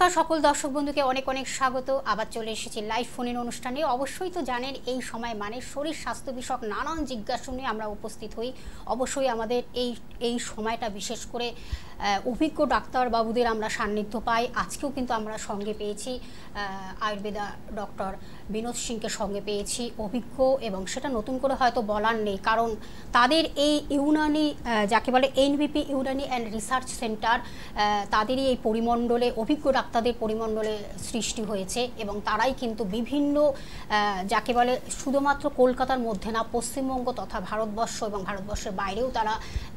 নমস্কার, সকল দর্শক বন্ধুকে অনেক অনেক স্বাগত। আবার চলে এসেছি লাইভ ফোনের অনুষ্ঠানে অবশ্যই তো জানেন, এই সময় মানে শরীর স্বাস্থ্য বিষয়ক নানান জিজ্ঞাসা নিয়ে আমরা উপস্থিত হই। অবশ্যই আমাদের এই এই সময়টা বিশেষ করে অভিজ্ঞ ডাক্তারবাবুদের আমরা সান্নিধ্য পাই। আজকেও কিন্তু আমরা সঙ্গে পেয়েছি আয়ুর্বেদা ডক্টর বিনোদ সিংকে সঙ্গে পেয়েছি, অভিজ্ঞ, এবং সেটা নতুন করে হয়তো বলার নেই। কারণ তাদের এই ইউনানি যাকে বলে NVP Unani and research centre তাদেরই এই পরিমণ্ডলে, অভিজ্ঞ ডাক্তারদের পরিমণ্ডলে সৃষ্টি হয়েছে এবং তারাই কিন্তু বিভিন্ন যাকে বলে শুধুমাত্র কলকাতার মধ্যে না, পশ্চিমবঙ্গ তথা ভারতবর্ষ এবং ভারতবর্ষের বাইরেও তারা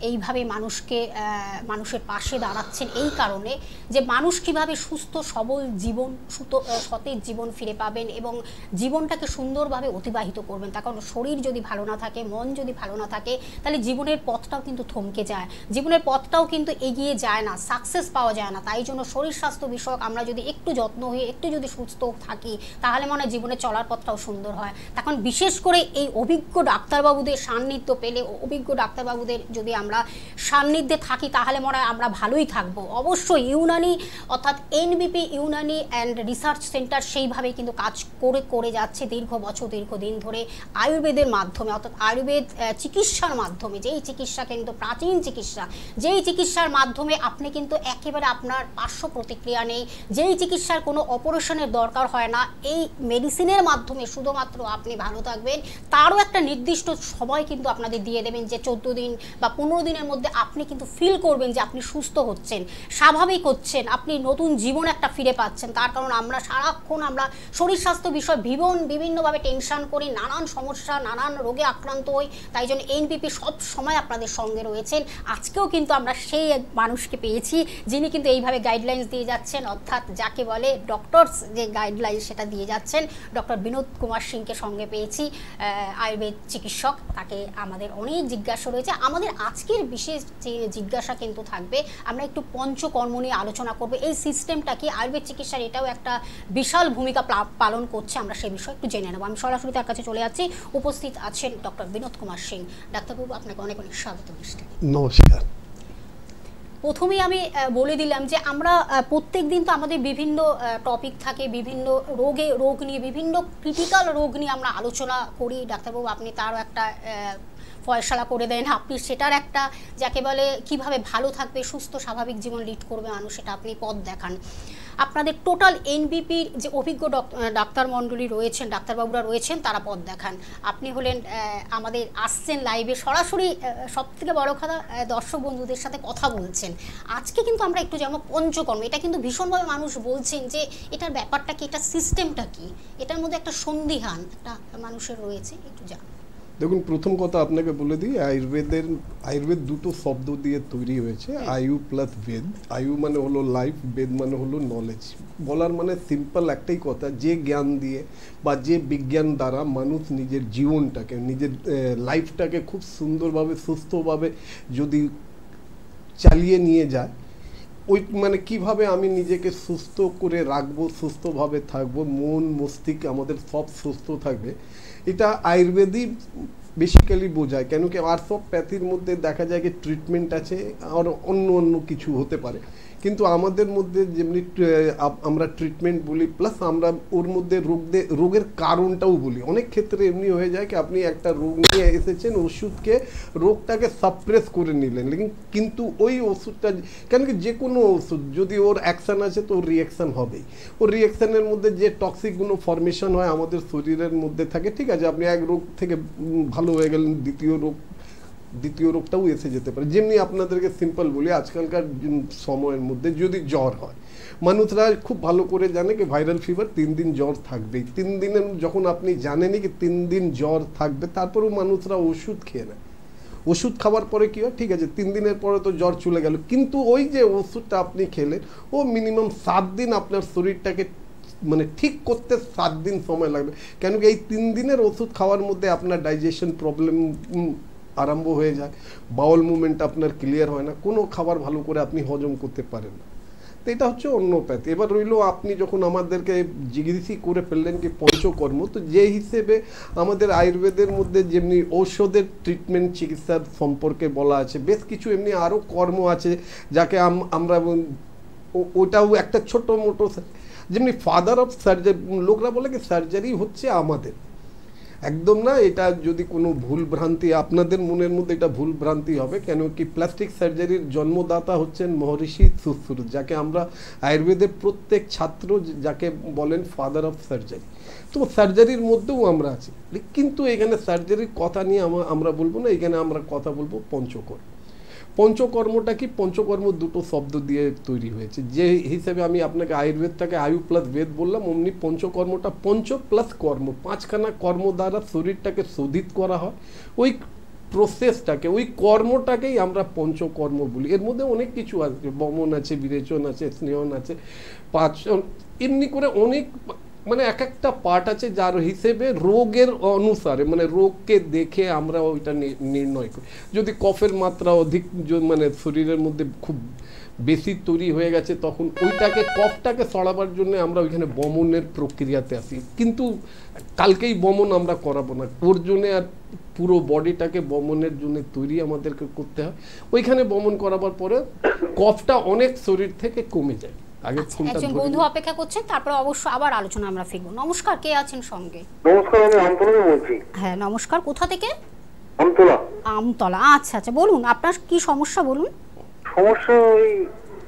এইভাবে মানুষকে মানুষের পাশে দাঁড়াচ্ছেন এই কারণে যে মানুষ কীভাবে সুস্থ, সবল জীবন, সুতো, সতেজ জীবন ফিরে পাবেন এবং জীবনটাকে সুন্দরভাবে অতিবাহিত করবেন। তার কারণ শরীর যদি ভালো না থাকে, মন যদি ভালো না থাকে, তাহলে জীবনের পথটাও কিন্তু থমকে যায়। জীবনের পথটাও কিন্তু এগিয়ে যায় না সাকসেস পাওয়া যায় না। তাই জন্য শরীর স্বাস্থ্য বিষয়ক আমরা যদি একটু যত্ন হয়ে, একটু যদি সুস্থ থাকি, তাহলে মনে হয় জীবনে চলার পথটাও সুন্দর হয়। তখন বিশেষ করে এই অভিজ্ঞ ডাক্তারবাবুদের সান্নিধ্য পেলে, অভিজ্ঞ ডাক্তারবাবুদের যদি আমরা সান্নিধ্যে থাকি, তাহলে মনে হয় আমরা ভালোই থাকব। অবশ্যই ইউনানি অর্থাৎ NBP Unani and research centre সেইভাবেই কিন্তু কাজ করে করে যাচ্ছে দীর্ঘ বছর, দীর্ঘদিন ধরে আয়ুর্বেদের মাধ্যমে, অর্থাৎ আয়ুর্বেদ চিকিৎসার মাধ্যমে, যেই চিকিৎসা কিন্তু প্রাচীন চিকিৎসা, যেই চিকিৎসার মাধ্যমে আপনি কিন্তু একেবারে আপনার পার্শ্ব প্রতিক্রিয়া নেই, যেই চিকিৎসার কোনো অপারেশনের দরকার হয় না, এই মেডিসিনের মাধ্যমে শুধুমাত্র আপনি ভালো থাকবেন, তারও একটা নির্দিষ্ট সময় কিন্তু আপনাদের দিয়ে দেবেন যে চোদ্দ দিন বা পনেরো দিনের মধ্যে আপনি কিন্তু ফিল করবেন যে আপনি সুস্থ হচ্ছেন, স্বাভাবিক হচ্ছেন, আপনি নতুন জীবন একটা ফিরে পাচ্ছেন, তার কারণ আমরা সারাক্ষণ আমরা শরীর স্বাস্থ্য বিষয় ভীষণ বিভিন্নভাবে টেনশন করি, নানান সমস্যা, নানান রোগে আক্রান্ত হই, তাই জন্য এনপিপি সব সময় আপনাদের সঙ্গে রয়েছেন। আজকেও কিন্তু আমরা সেই মানুষকে পেয়েছি, যিনি কিন্তু এইভাবে গাইডলাইন্স দিয়ে যাচ্ছেন, অর্থাৎ যাকে বলে ডক্টরস যে গাইডলাইন সেটা দিয়ে যাচ্ছেন ডক্টর বিনোদ কুমার সিংকে সঙ্গে পেয়েছি আয়ুর্বেদ চিকিৎসক, তাকে আমাদের অনেক জিজ্ঞাসা রয়েছে। আমাদের আজকের বিশেষ যে জিজ্ঞাসা কিন্তু থাকবে, আমরা একটু পঞ্চকর্ম নিয়ে আলোচনা করব। এই সিস্টেমটা কি? আয়ুর্বেদ চিকিৎসার এটাও একটা বিশাল ভূমিকা প্লা- পালন করছে আমরা সেই বিষয়ে একটু জেনে নেব। আমি সরাসরি তার কাছে চলে যাচ্ছি। উপস্থিত আছেন ডক্টর বিনোদ কুমার সিং। ডাক্তারবাবু আপনাকে অনেক অনেক স্বাগত নমস্কার। প্রথমেই আমি বলে দিলাম যে আমরা প্রত্যেক দিন তো আমাদের বিভিন্ন টপিক থাকে বিভিন্ন রোগে রোগ নিয়ে বিভিন্ন ক্রিটিক্যাল রোগ নিয়ে আমরা আলোচনা করি। ডাক্তারবাবু আপনি তারও একটা ফয়সালা করে দেন। আপনি সেটার একটা যাকে বলে কীভাবে ভালো থাকবে সুস্থ স্বাভাবিক জীবন লিড করবে মানুষ সেটা আপনি পথ দেখান। আপনাদের টোটাল এনবিপির যে অভিজ্ঞ ডাক্তার মণ্ডলী রয়েছেন, ডাক্তারবাবুরা রয়েছেন, তারা পথ দেখান। আপনি হলেন আমাদের আসছেন লাইভে সরাসরি সব থেকে বড় কথা দর্শক বন্ধুদের সাথে কথা বলছেন। আজকে কিন্তু আমরা একটু যেমন পঞ্চকর্ম, এটা কিন্তু ভীষণভাবে মানুষ বলছেন যে, এটার ব্যাপারটা কি, এটা সিস্টেমটা কি? এটার মধ্যে একটা সন্দিহান একটা মানুষের রয়েছে, একটু জান। দেখুন প্রথম কথা আপনাকে বলে দিই আয়ুর্বেদের আয়ুর্বেদ দুটো শব্দ দিয়ে তৈরি হয়েছে আয়ু প্লাস বেদ। আয়ু মানে হলো লাইফ বেদ মানে হলো নলেজ বলার মানে সিম্পল একটাই কথা যে জ্ঞান দিয়ে বা যে বিজ্ঞান দ্বারা মানুষ নিজের জীবনটাকে নিজের লাইফটাকে খুব সুন্দরভাবে সুস্থভাবে যদি চালিয়ে নিয়ে যায় ওই মানে কীভাবে আমি নিজেকে সুস্থ করে রাখব সুস্থভাবে থাকব মন মস্তিষ্ক আমাদের সব সুস্থ থাকবে এটা আয়ুর্বেদই বেসিক্যালি বোঝায় কেন কি আর প্যাথির মধ্যে দেখা যায় যে ট্রিটমেন্ট আছে, আর অন্য অন্য কিছু হতে পারে। কিন্তু আমাদের মধ্যে যেমনি আমরা ট্রিটমেন্ট বলি প্লাস আমরা ওর মধ্যে রোগদের রোগের কারণটাও বলি। অনেক ক্ষেত্রে এমনি হয়ে যায় কি, আপনি একটা রোগ নিয়ে এসেছেন, ওষুধকে, রোগটাকে সাপ্রেস করে নিলেন। কিন্তু ওই ওষুধটা, কেন কি যে কোনো ওষুধ, যদি ওর অ্যাকশান আছে তো ওর রিয়াকশান হবেই। ওর রিয়াকশানের মধ্যে যে টক্সিকগুলো ফর্মেশন হয় আমাদের শরীরের মধ্যে থাকে, ঠিক আছে, আপনি এক রোগ থেকে ভালো হয়ে গেলেন, দ্বিতীয় রোগ দ্বিতীয় রোগটাও এসে যেতে পারে। যেমনি আপনাদেরকে সিম্পল বলি, আজকালকার সময়ের মধ্যে যদি জ্বর হয় মানুষরা খুব ভালো করে জানে কি ভাইরাল ফিভার তিন দিন জ্বর থাকবেই। তিন দিনের যখন আপনি জানেনই কি তিন দিন জ্বর থাকবে, তারপরেও মানুষরা ওষুধ খেয়ে নেয়। ওষুধ খাওয়ার পরে কী হয়? ঠিক আছে, তিন দিনের পরে তো জ্বর চলে গেল। কিন্তু ওই যে ওষুধটা আপনি খেলেন, ও মিনিমাম সাত দিন আপনার শরীরটাকে মানে ঠিক করতে সাত দিন সময় লাগবে। কেন কি এই তিন দিনের ওষুধ খাওয়ার মধ্যে আপনার ডাইজেশন প্রবলেম আরম্ভ হয়ে যায় বাউল মুভমেন্ট আপনার ক্লিয়ার হয় না। কোনো খাবার ভালো করে আপনি হজম করতে পারেন না। তো এটা হচ্ছে অন্য প্যাথ এবার রইল, আপনি যখন আমাদেরকে জিজ্ঞেসই করে ফেললেন কি পঞ্চকর্ম, তো যে হিসেবে আমাদের আয়ুর্বেদের মধ্যে যেমনি ঔষধের ট্রিটমেন্ট চিকিৎসার সম্পর্কে বলা আছে, বেশ কিছু এমনি আরও কর্ম আছে যাকে আম- আমরা ওটাও একটা ছোট মোটো যেমনি ফাদার অফ সার্জারি লোকরা বলে কি সার্জারি হচ্ছে আমাদের। একদম না, এটা যদি কোনো ভুল ভ্রান্তি, আপনাদের মনের মধ্যে এটা ভুল ভ্রান্তি হবে, কেন কি প্লাস্টিক সার্জারির জন্মদাতা হচ্ছেন মহর্ষি সুসুর, যাকে আমরা আয়ুর্বেদের প্রত্যেক ছাত্র যাকে বলেন ফাদার অফ সার্জারি তো সার্জারির মধ্যেও আমরা আছি। কিন্তু এখানে সার্জারির কথা নিয়ে আমরা বলব না, এখানে আমরা কথা বলব পঞ্চকর পঞ্চকর্মটা কি পঞ্চকর্ম দুটো শব্দ দিয়ে তৈরি হয়েছে। যে হিসেবে আমি আপনাকে আয়ুর্বেদটাকে আয়ু প্লাস বেদ বললাম, অমনি পঞ্চকর্মটা পঞ্চ প্লাস কর্ম, পাঁচখানা কর্ম দ্বারা শরীরটাকে শোধিত করা হয়। ওই প্রসেসটাকে ওই কর্মটাকেই আমরা পঞ্চকর্ম বলি। এর মধ্যে অনেক কিছু আছে, বমন আছে, বিরেচন আছে, স্নেহন আছে, পাচন, এমনি করে অনেক মানে এক একটা পার্ট আছে যার হিসেবে রোগের অনুসারে মানে রোগকে দেখে আমরা ওইটা নির্ণয় করি। যদি কফের মাত্রা অধিক মানে শরীরের মধ্যে খুব বেশি তৈরি হয়ে গেছে, তখন ওইটাকে, কফটাকে সরাবার জন্য আমরা ওইখানে বমনের প্রক্রিয়াতে আসি। কিন্তু কালকেই বমন আমরা করাবো না। ওর জন্যে আর পুরো বডিটাকে বমনের জন্য তৈরি আমাদেরকে করতে হয়। ওইখানে বমন করাবার পরে কফটা অনেক শরীর থেকে কমে যায়। আগে ফোনটা একজন বন্ধু অপেক্ষা করছেন তারপরে অবশ্য আবার আলোচনা আমরা ফিরবো। নমস্কার কে আছেন সঙ্গে? নমস্কার আমি আমতলা বলছি। হ্যাঁ নমস্কার কোথা থেকে? আমতলা। আমতলা আচ্ছা আচ্ছা বলুন আপনার কি সমস্যা বলুন। সমস্যা ওই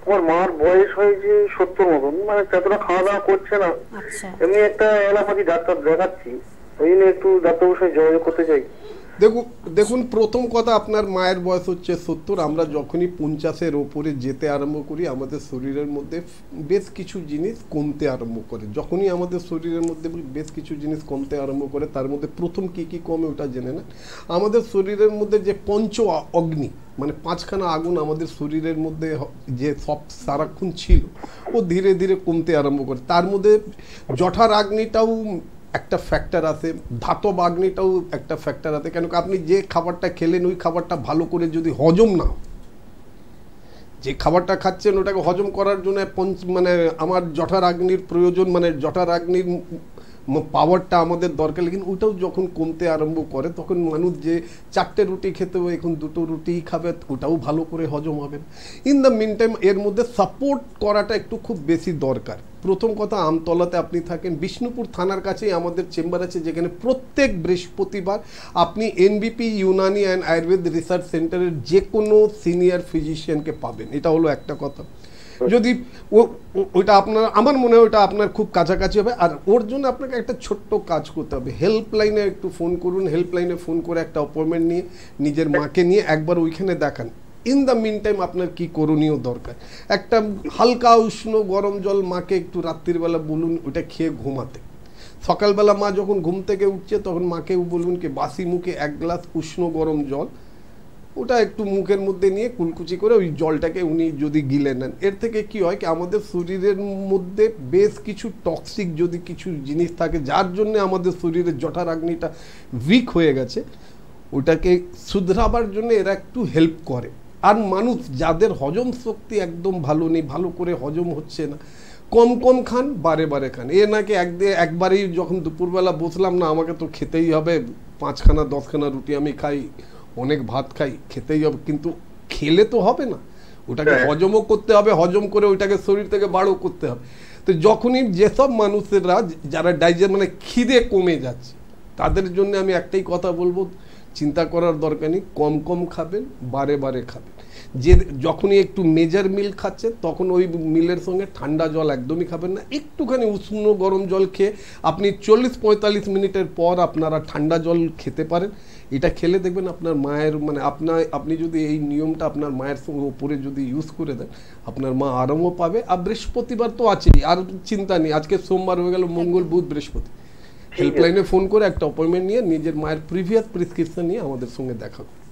আমার মার বয়স হয়েছে সত্তর মতন মানে যতটা খাওয়া দাওয়া করছে না আচ্ছা। এমনি একটা এলাপাতি ডাক্তার দেখাচ্ছি ওই জন্য একটু ডাক্তারবাবুর সঙ্গে যোগাযোগ করতে চাই। দেখুন দেখুন, প্রথম কথা, আপনার মায়ের বয়স হচ্ছে সত্তর। আমরা যখনই পঞ্চাশের ওপরে যেতে আরম্ভ করি, আমাদের শরীরের মধ্যে বেশ কিছু জিনিস কমতে আরম্ভ করে। যখনই আমাদের শরীরের মধ্যে বেশ কিছু জিনিস কমতে আরম্ভ করে, তার মধ্যে প্রথম কি কি কমে ওটা জেনে না আমাদের শরীরের মধ্যে যে পঞ্চ অগ্নি মানে পাঁচখানা আগুন আমাদের শরীরের মধ্যে যে সব সারাক্ষণ ছিল, ও ধীরে ধীরে কমতে আরম্ভ করে। তার মধ্যে জঠার আগ্নিটাও একটা ফ্যাক্টর আছে, ধাতব আগ্নিটাও একটা ফ্যাক্টর আছে। কেন আপনি যে খাবারটা খেলেন, ওই খাবারটা ভালো করে যদি হজম না যে খাবারটা খাচ্ছেন, ওটাকে হজম করার জন্য পঞ্চ মানে আমার জঠার আগ্নির প্রয়োজন মানে জঠার আগ্নির পাওয়ারটা আমাদের দরকার কিন্তু ওটাও যখন কমতে আরম্ভ করে, তখন মানুষ যে চারটে রুটি খেতেও এখন দুটো রুটিই খাবে, ওটাও ভালো করে হজম হবে ইন দ্য মিন টাইম এর মধ্যে সাপোর্ট করাটা একটু খুব বেশি দরকার। প্রথম কথা, আমতলাতে আপনি থাকেন, বিষ্ণুপুর থানার কাছেই আমাদের চেম্বার আছে, যেখানে প্রত্যেক বৃহস্পতিবার আপনি NBP Unani and Ayurveda research সেন্টারের যে কোনো সিনিয়র ফিজিশিয়ানকে পাবেন। এটা হলো একটা কথা। যদি ওইটা আপনার, আমার মনে হয় ওটা আপনার খুব কাছাকাছি হবে। আর ওর জন্য আপনাকে একটা ছোট্ট কাজ করতে হবে। হেল্পলাইনে একটু ফোন করুন হেল্পলাইনে ফোন করে একটা অপয়েন্টমেন্ট নিয়ে, নিজের মাকে নিয়ে একবার ওইখানে দেখান। ইন দ্য মিন টাইম আপনার কি করণীয় দরকার? একটা হালকা উষ্ণ গরম জল মাকে একটু রাত্রিবেলা বলুন ওটা খেয়ে ঘুমাতে। সকালবেলা মা যখন ঘুম থেকে উঠছে, তখন মাকেও বলুন কি, বাসি মুখে এক গ্লাস উষ্ণ গরম জল ওটা একটু মুখের মধ্যে নিয়ে কুলকুচি করে ওই জলটাকে উনি যদি গিলে নেন। এর থেকে কি হয় কি, আমাদের শরীরের মধ্যে বেশ কিছু টক্সিক যদি কিছু জিনিস থাকে, যার জন্য আমাদের শরীরের জঠার আগ্নিটা উইক হয়ে গেছে, ওটাকে শুধরাবার জন্য এরা একটু হেল্প করে। আর মানুষ যাদের হজম শক্তি একদম ভালো নেই, ভালো করে হজম হচ্ছে না, কম কম খান, বারে বারে খান। এ নাকি একদিন একবারেই যখন দুপুরবেলা বসলাম না, আমাকে তো খেতেই হবে, পাঁচখানা দশখানা রুটি আমি খাই। অনেক ভাত খাই খেতেই হবে কিন্তু খেলে তো হবে না। ওটাকে হ্যাঁ। হজমও করতে হবে হজম করে ওইটাকে শরীর থেকে বাড়ও করতে হবে। তো যখনই যেসব মানুষেরা যারা ডাইজের মানে খিদে কমে যাচ্ছে তাদের জন্য আমি একটাই কথা বলব চিন্তা করার দরকার নেই কম কম খাবেন বারে বারে খাবেন। যে যখনই একটু মেজার মিল খাচ্ছে তখন ওই মিলের সঙ্গে ঠান্ডা জল একদমই খাবেন না। একটুখানি উষ্ণ গরম জল খেয়ে আপনি চল্লিশ পঁয়তাল্লিশ মিনিটের পর আপনারা ঠান্ডা জল খেতে পারেন। এটা খেলে দেখবেন আপনার মায়ের মানে আপনার আপনি যদি এই নিয়মটা আপনার মায়ের সঙ্গে ওপরে যদি ইউজ করে দেন আপনার মা আরামও পাবে আর বৃহস্পতিবার তো আছেই আর চিন্তা নেই। আজকে সোমবার হয়ে গেল মঙ্গল বুধ বৃহস্পতি। হেল্পলাইনে ফোন করে একটা অ্যাপয়েন্টমেন্ট নিয়ে নিজের মায়ের প্রিভিয়াস প্রেসক্রিপশন নিয়ে আমাদের সঙ্গে দেখা করুন।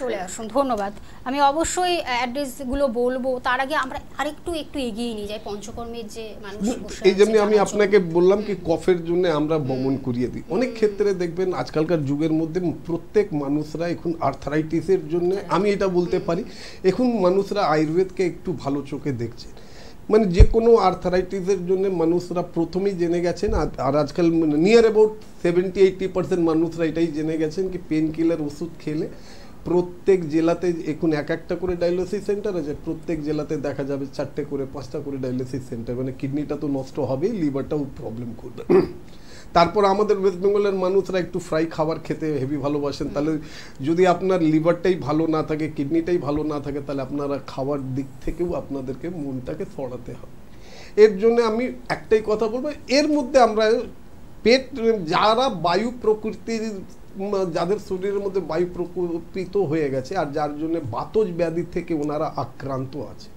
চলে আসুন ধন্যবাদ। আমি অবশ্যই অ্যাড্রেসগুলো বলব। তার আগে আমরা আরেকটু একটু এগিয়ে নিয়ে যাই পঞ্চকর্মের যে মানুষ এই আছে আমি আপনাকে বললাম কি কফের জন্য আমরা বমন করিয়ে দিই। অনেক ক্ষেত্রে দেখবেন আজকালকার যুগের মধ্যে প্রত্যেক মানুষরা এখন আর্থারাইটিসের জন্য আমি এটা বলতে পারি এখন মানুষরা আয়ুর্বেদকে একটু ভালো চোখে দেখছে। মানে যে কোনো আর্থারাইটিসের জন্য মানুষরা প্রথমেই জেনে গেছেন আর আর আজকাল near about seventy eighty percent মানুষরা এটাই জেনে গেছেন কি পেন কিলার ওষুধ খেলে প্রত্যেক জেলাতে এখন এক একটা করে ডায়ালিসিস সেন্টার আছে, প্রত্যেক জেলাতে দেখা যাবে চারটে করে, পাঁচটা করে ডায়ালিসিস সেন্টার মানে কিডনিটা তো নষ্ট হবেই লিভারটাও প্রবলেম করবে। তারপর আমাদের ওয়েস্ট বেঙ্গলের মানুষরা একটু ফ্রাই খাবার খেতে হেভি ভালোবাসেন, তাহলে যদি আপনার লিভারটাই ভালো না থাকে কিডনিটাই ভালো না থাকে, তাহলে আপনারা খাওয়ার দিক থেকেও আপনাদেরকে মনটাকে সরাতে হবে। এর জন্য আমি একটাই কথা বলব, এর মধ্যে আমরা পেট, যারা বায়ু প্রকৃতির যাদের শরীরের মধ্যে বায়ু প্রকৃত হয়ে গেছে আর যার জন্য বাতজ ব্যাধি থেকে ওনারা আক্রান্ত আছে।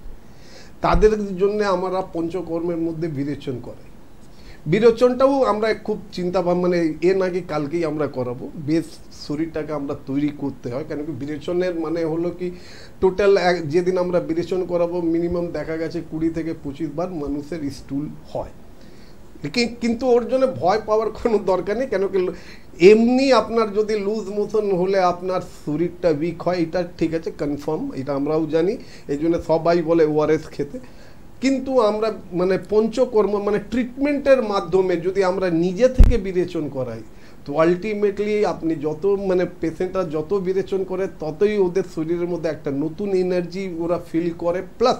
তাদের জন্য আমরা পঞ্চকর্মের মধ্যে বিরেচন করে। বিরোচনটাও আমরা খুব চিন্তা মানে এ নাকি কালকেই আমরা করাবো। বেশ শরীরটাকে আমরা তৈরি করতে হয়, কেন কি বিরেচনের মানে হলো কি, টোটাল যেদিন আমরা বিরেচন করাবো, মিনিমাম দেখা গেছে কুড়ি থেকে পঁচিশ বার মানুষের স্টুল হয়। কিন্তু ওর জন্য ভয় পাওয়ার কোনো দরকার নেই, কেন কি এমনি আপনার যদি লুজ মোশন হলে আপনার শরীরটা উইক হয়, এটা ঠিক আছে কনফার্ম এটা আমরাও জানি, এই জন্য সবাই বলে ওআরএস খেতে। কিন্তু আমরা মানে পঞ্চকর্ম মানে ট্রিটমেন্টের মাধ্যমে যদি আমরা নিজে থেকে বিরেচন করাই, তো আলটিমেটলি আপনি যত মানে পেশেন্টরা যত বিরেচন করে, ততই ওদের শরীরের মধ্যে একটা নতুন এনার্জি ওরা ফিল করে প্লাস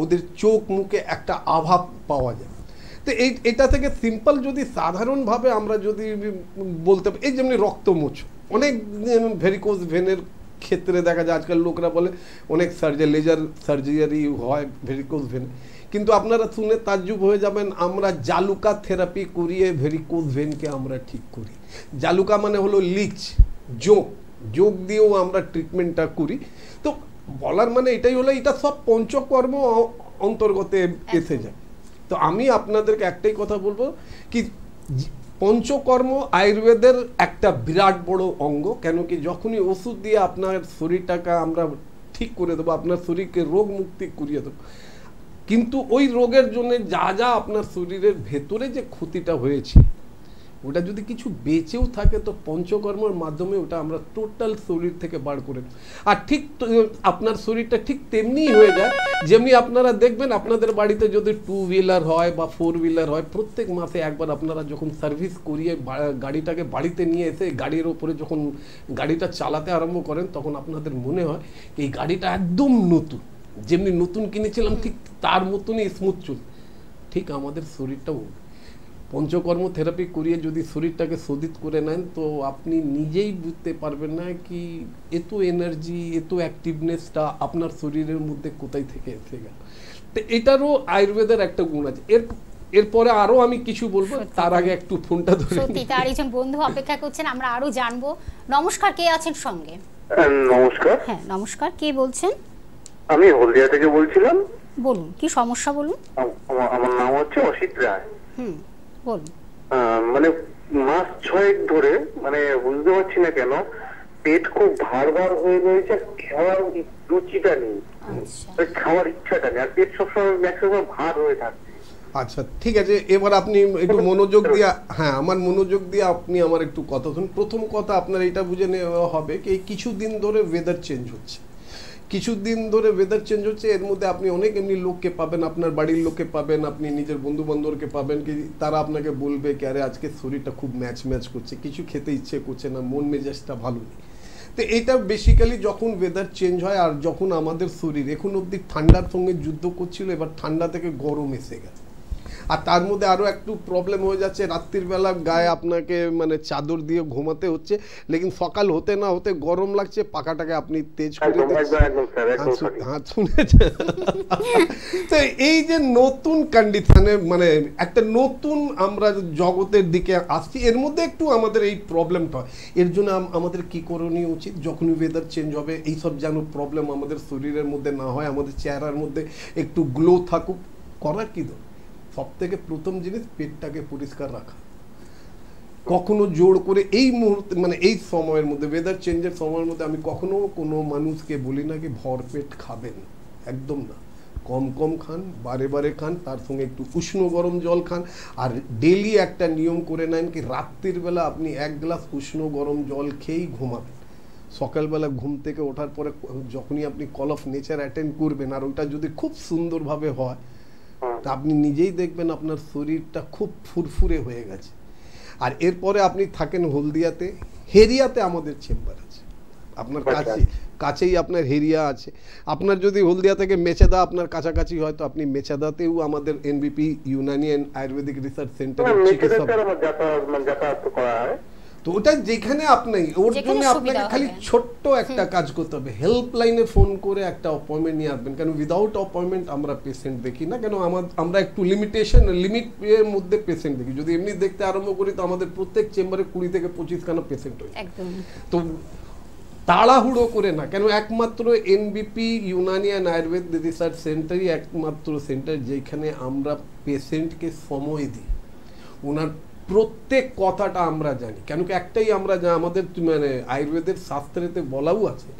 ওদের চোখ মুখে একটা আভাব পাওয়া যায়। তো এই এটা থেকে সিম্পল যদি সাধারণভাবে আমরা যদি বলতে এই যেমনি রক্তমোচ অনেক ভেরিকোজ ভেনের ক্ষেত্রে দেখা যায় আজকাল লোকরা বলে অনেক সার্জারি লেজার সার্জারি হয় ভেরিকোজ ভেন কিন্তু আপনারা শুনে তাজ্জুব হয়ে যাবেন আমরা জালুকা থেরাপি করিয়ে ভেরিকোজ ভেনকে আমরা ঠিক করি। জালুকা মানে হলো লিচ যোগ। যোগ দিয়েও আমরা ট্রিটমেন্টটা করি। তো বলার মানে এটাই হলো এটা সব পঞ্চকর্ম অন্তর্গতে এসে যায়। তো আমি আপনাদেরকে একটাই কথা বলব কি পঞ্চকর্ম আয়ুর্বেদের একটা বিরাট বড় অঙ্গ, কেন কি যখনই ওষুধ দিয়ে আপনার শরীরটাকে আমরা ঠিক করে দেবো, আপনার শরীরকে রোগ মুক্তি করিয়ে দেবো, কিন্তু ওই রোগের জন্য যা যা আপনার শরীরের ভেতরে যে ক্ষতিটা হয়েছে ওটা যদি কিছু বেঁচেও থাকে তো পঞ্চকর্মের মাধ্যমে ওটা আমরা টোটাল শরীর থেকে বার করে। আর ঠিক আপনার শরীরটা ঠিক তেমনিই হয়ে যায় যেমনি আপনারা দেখবেন আপনাদের বাড়িতে যদি টু হুইলার হয় বা ফোর হুইলার হয়, প্রত্যেক মাসে একবার আপনারা যখন সার্ভিস করিয়ে গাড়িটাকে বাড়িতে নিয়ে এসে গাড়ির ওপরে যখন গাড়িটা চালাতে আরম্ভ করেন, তখন আপনাদের মনে হয় এই গাড়িটা একদম নতুন যেমনি নতুন কিনেছিলাম, ঠিক তার মতনই স্মুথ চল ঠিক আমাদের শরীরটাও পঞ্চকর্ম থেরাপি করিয়ে যদি শরীরটাকে শোধিত করে নেন তো আপনি নিজেই বুঝতে পারবেন না কি এত এনার্জি এত অ্যাক্টিভনেসটা আপনার শরীরের মধ্যে কোথায় থেকে এসে গেল। তো এটারও আয়ুর্বেদের একটা গুণ আছে। এর এরপরে আরও আমি কিছু বলব তার আগে একটু ফোনটা ধরে সত্যি তার একজন বন্ধু অপেক্ষা করছেন আমরা আরও জানব। নমস্কার কে আছেন সঙ্গে? হ্যাঁ, নমস্কার। হ্যাঁ নমস্কার কে বলছেন? আমি হলদিয়া থেকে বলছিলাম। বলুন কি সমস্যা বলুন? আম- আমার আমার নাম হচ্ছে অসিত রায়। হুম। বলুন মানে মাস ছয়েক ধরে মানে বুঝতে পারছি না কেন পেট খুব ভার ভার হয়ে রয়েছে খাওয়ার রুচিটা নেই। আচ্ছা। খাওয়ার ইচ্ছাটা নেই আর পেট সবসময় ম্যাক্সিমাম ভার হয়ে থাকে। আচ্ছা ঠিক আছে এবার আপনি একটু মনোযোগ দিয়ে হ্যাঁ আমার মনোযোগ দিয়ে আপনি আমার একটু কথা শুনুন। প্রথম কথা আপনার এটা বুঝে নেওয়া হবে কি কিছুদিন ধরে ওয়েদার চেঞ্জ হচ্ছে। কিছুদিন ধরে ওয়েদার চেঞ্জ হচ্ছে, এর মধ্যে আপনি অনেক এমনি লোককে পাবেন, আপনার বাড়ির লোককে পাবেন, আপনি নিজের বন্ধু বান্ধবকে পাবেন, কি তারা আপনাকে বলবে কি, আরে, আজকে শরীরটা খুব ম্যাচ ম্যাচ করছে, কিছু খেতে ইচ্ছে করছে না, মন মেজাজটা ভালো নেই। তো এটা বেসিক্যালি যখন ওয়েদার চেঞ্জ হয় আর যখন আমাদের শরীর, এখন অবধি ঠান্ডার সঙ্গে যুদ্ধ করছিল, এবার ঠান্ডা থেকে গরম এসে গেছে। আর তার মধ্যে আরও একটু প্রবলেম হয়ে যাচ্ছে। রাত্রিবেলা গায়ে আপনাকে মানে চাদর দিয়ে ঘুমাতে হচ্ছে। লেকিন সকাল হতে না হতে গরম লাগছে পাখাটাকে আপনি তেজ করে হ্যাঁ, হ্যাঁ, শুনেছেন তো এই যে নতুন কন্ডিশনে মানে একটা নতুন আমরা জগতের দিকে আসছি এর মধ্যে একটু আমাদের এই প্রবলেমটা হয় এর জন্য আমাদের কি করণীয় উচিত? যখনই ওয়েদার চেঞ্জ হবে এইসব যেন প্রবলেম আমাদের শরীরের মধ্যে না হয় আমাদের চেহারার মধ্যে একটু গ্লো থাকুক। করার কি দরকার? সব থেকে প্রথম জিনিস পেটটাকে পরিষ্কার রাখা। কখনো জোর করে এই মুহূর্তে মানে এই সময়ের মধ্যে ওয়েদার চেঞ্জের সময়ের মধ্যে আমি কখনো কোনো মানুষকে বলি না কি ভরপেট খাবেন। একদম না। কম কম খান, বারে বারে খান, তার সঙ্গে একটু উষ্ণ গরম জল খান। আর ডেলি একটা নিয়ম করে নেন কি রাত্রির বেলা আপনি এক গ্লাস উষ্ণ গরম জল খেয়েই ঘুমাবেন। সকালবেলা ঘুম থেকে ওঠার পরে যখনই আপনি কল অফ নেচার অ্যাটেন্ড করবেন, আর ওইটা যদি খুব সুন্দরভাবে হয় তা আপনি নিজেই দেখবেন আপনার শরীরটা খুব ফুরফুরে হয়ে গেছে। আর এরপরে আপনি থাকেন হলদিয়াতে হেরিয়াতে আমাদের চেম্বার আছে। আপনার আচ্ছা। কাছে কাছেই আপনার হেরিয়া আছে। আপনার যদি হলদিয়া থেকে মেচেদা আপনার কাছাকাছি হয় তো আপনি মেচেদাতেও আমাদের এনবিপি ইউনানিয়ান আয়ুর্বেদিক রিসার্চ সেন্টারের মেচেদের তো ওটা যেখানে আপনি ওর জন্য আপনাকে খালি ছোট্ট একটা কাজ করতে হবে। হেল্পলাইনে ফোন করে একটা অ্যাপয়েন্টমেন্ট নিয়ে আসবেন। কেন উইদাউট অ্যাপয়েন্টমেন্ট আমরা পেশেন্ট দেখি না। কেন আমার আমরা একটু লিমিটেশন লিমিট এর মধ্যে পেশেন্ট দেখি। যদি এমনি দেখতে আরম্ভ করি তো আমাদের প্রত্যেক চেম্বারে কুড়ি থেকে পঁচিশ খানা পেশেন্ট হয় একদম। তো তাড়াহুড়ো করে না। কেন একমাত্র এনবিপি ইউনানি ইউনানিয়ান আয়ুর্বেদ রিসার্চ সেন্টারই একমাত্র সেন্টার যেখানে আমরা পেশেন্টকে সময় দিই। ওনার প্রত্যেক কথাটা আমরা জানি। কেন কি একটাই আমরা যা আমাদের মানে আয়ুর্বেদের শাস্ত্রেতে বলাও আছে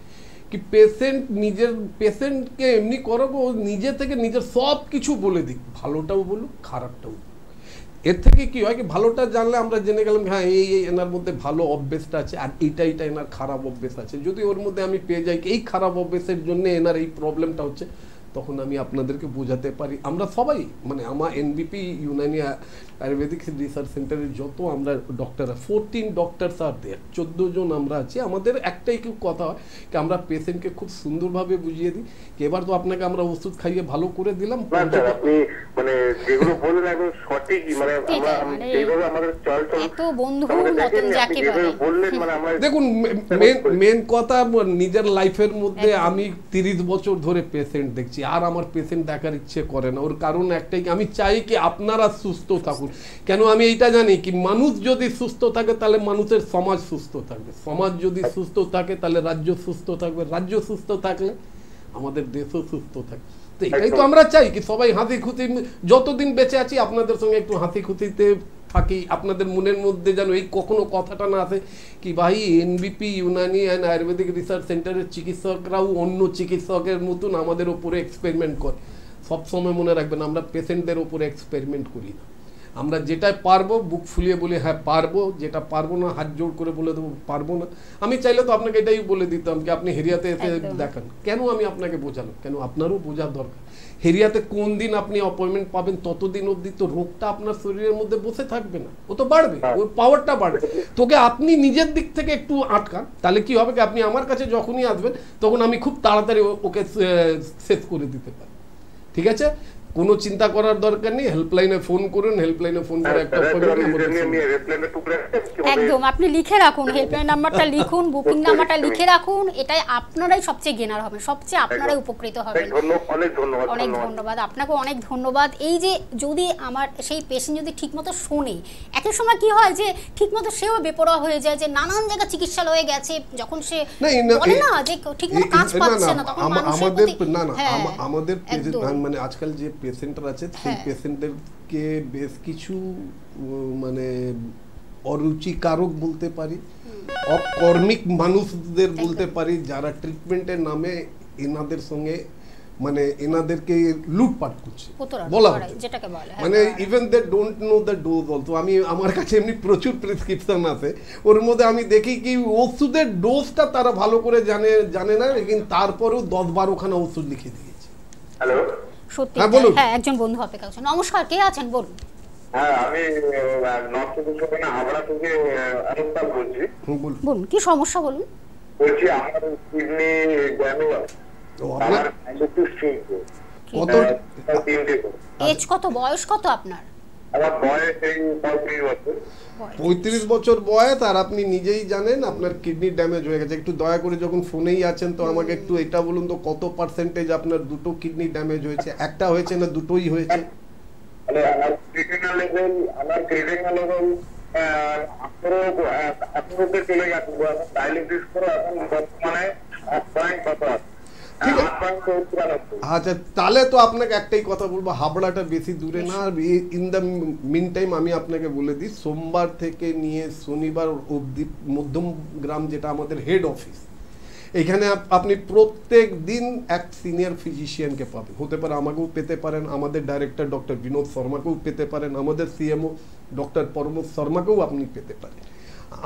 কি পেশেন্ট নিজের পেশেন্টকে এমনি করো ও নিজে থেকে নিজের সব কিছু বলে দিক। ভালোটাও বলুক, খারাপটাও। এর থেকে কি হয় কি, ভালোটা জানলে আমরা জেনে গেলাম হ্যাঁ এই এই এনার মধ্যে ভালো অভ্যেসটা আছে আর এইটা এইটা এনার খারাপ অভ্যেস আছে। যদি ওর মধ্যে আমি পেয়ে যাই এই খারাপ অভ্যেসের জন্য এনার এই প্রবলেমটা হচ্ছে, তখন আমি আপনাদেরকে বোঝাতে পারি। আমরা সবাই মানে আমার এনবিপি ইউনানি আয়ুর্বেদিক রিসার্চ সেন্টারের যত আমরা doctor fourteen doctors are there চোদ্দ জন আমরা আছি। আমাদের একটাই কি কথা হয় কি আমরা পেশেন্টকে খুব সুন্দরভাবে বুঝিয়ে দিই এবার তো আপনাকে আমরা ওষুধ খাইয়ে ভালো করে দিলাম আপনি মানে যেগুলো বললেন একদম সঠিক মানে আমরা মানে আমাদের চল চল এত আমাদের মতন যাকে বললেন মানে আমরা দেখুন মেন মেন কথা নিজের লাইফের মধ্যে আমি তিরিশ বছর ধরে পেশেন্ট দেখছি আর আমার পেশেন্ট দেখার ইচ্ছে করে না। ওর কারণ একটাই আমি চাই কি আপনারা সুস্থ থাকুন। কেন আমি এইটা জানি কি মানুষ যদি সুস্থ থাকে তাহলে মানুষের সমাজ সুস্থ থাকবে। সমাজ যদি সুস্থ থাকে তাহলে রাজ্য সুস্থ থাকবে। রাজ্য সুস্থ থাকলে আমাদের দেশও সুস্থ থাকবে। তো এটাই তো আমরা চাই কি সবাই হাসি খুশি যতদিন বেঁচে আছি আপনাদের সঙ্গে একটু হাসি খুশিতে থাকি আপনাদের মনের মধ্যে যেন এই কখনো কথাটা না আসে কি ভাই NBP Unani and Ayurvedic research সেন্টারের চিকিৎসকরাও অন্য চিকিৎসকের মতন আমাদের ওপরে এক্সপেরিমেন্ট করে। সবসময় মনে রাখবেন আমরা পেশেন্টদের ওপরে এক্সপেরিমেন্ট করি না। আমরা যেটাই পারব বুক ফুলিয়ে বলি হ্যাঁ পারব। যেটা পারব না হাত জোড় করে বলে দেবো পারব না। আমি চাইলে তো আপনাকে এটাই বলে দিতাম কি আপনি হেরিয়াতে এসে। দেখান। কেন আমি আপনাকে বোঝালাম? কেন আপনারও বোঝার দরকার? হেরিয়াতে কোন দিন আপনি অ্যাপয়েন্টমেন্ট পাবেন ততদিন অবধি তো রোগটা আপনার শরীরের মধ্যে বসে থাকবে না। ও তো বাড়বে ওর পাওয়ারটা বাড়বে। তোকে আপনি নিজের দিক থেকে একটু আটকান তাহলে কি হবে কি আপনি আমার কাছে যখনই আসবেন তখন আমি খুব তাড়াতাড়ি ও- ওকে শেষ করে দিতে পারি। ঠিক আছে? কোনো চিন্তা করার দরকার নেই হেল্পলাইনে ফোন করুন হেল্পলাইনে ফোন করে একটা আমাদের- একদম আপনি লিখে রাখুন হেল্পলাইন নাম্বারটা লিখুন বুকিং নাম্বারটা লিখে রাখুন এটাই আপনারাই সবচেয়ে গেনার হবেন সবচেয়ে আপনারাই উপকৃত অনেক হবেন। অনেক ধন্যবাদ অনেক ধন্যবাদ। আপনাকে অনেক ধন্যবাদ। এই যে যদি আমার সেই পেশেন্ট যদি ঠিকমতো শোনে এক এক সময় কি হয় যে ঠিকমতো সেও বেপরোয়া হয়ে যায় যে নানান জায়গা চিকিৎসালয়ে গেছে যখন সে না, এই না, বলে না যে ঠিকমতো কাজ পাচ্ছে না, তখন আমাদের প্রতি- না না হ্যাঁ, আমাদের। মানে আজকাল যে পেশেন্টরা আছে সেই হ্যাঁ। পেশেন্টদেরকে বেশ কিছু মানে অরুচিকারক বলতে পারি অকর্মিক মানুষদের বলতে পারি যারা ট্রিটমেন্টের নামে এনাদের সঙ্গে মানে এনাদেরকে লুটপাট করছে। বলা হ্যাঁ, মানে। Even they don't know the dose also আমি আমার কাছে এমনি প্রচুর প্রেসক্রিপশন আছে। ওর মধ্যে আমি দেখি কি ওষুধের ডোজটা তারা ভালো করে জানে জানে না কিন্তু তারপরেও দশ বারোখানা ওষুধ লিখে দিয়েছে। হ্যালো সত্যি। হ্যাঁ, বলুন। হ্যাঁ একজন বন্ধু অপেক্ষা করছেন নমস্কার কে আছেন? বলুন। হ্যাঁ আমি নর্থ চব্বিশ পরগনা হাবড়া থেকে আনুষ্ঠান বলছি। বলুন। কি সমস্যা বলুন? বলছি আমার কিডনি ড্যামেজ তো আমার কত? এজ কত? বয়স কত আপনার? আমার বয়স এই পঁয়ত্রিশ বছর। বয়স। পঁয়ত্রিশ বছর বয়স আর আপনি নিজেই জানেন আপনার কিডনি ড্যামেজ হয়ে গেছে। একটু দয়া করে যখন ফোনেই আছেন তো আমাকে একটু এটা বলুন তো কত পার্সেন্টেজ আপনার দুটো কিডনি ড্যামেজ হয়েছে? একটা হয়েছে না দুটোই হয়েছে? মানে আমার লেভেল আঠারো আঠারোতে চলে গেছে। ডায়ালিসিস করে এখন বর্তমানে পয়েন্ট কত আছে? ঠিক। আট পয়েন্ট চৌরানব্বই আচ্ছা তাহলে তো আপনাকে একটাই কথা বলব হাবড়াটা বেশি দূরে না। ইন দ্য মিন টাইম আমি আপনাকে বলে দিই সোমবার থেকে নিয়ে শনিবার অবধি মধ্যম গ্রাম যেটা আমাদের হেড অফিস এখানে আপনি প্রত্যেক দিন এক সিনিয়র ফিজিশিয়ানকে পাবেন। হতে পারে আমাকেও পেতে পারেন আমাদের ডাইরেক্টর ডক্টর বিনোদ শর্মাকেও পেতে পারেন আমাদের সিএমও ডক্টর পরমোদ শর্মাকেও আপনি পেতে পারেন।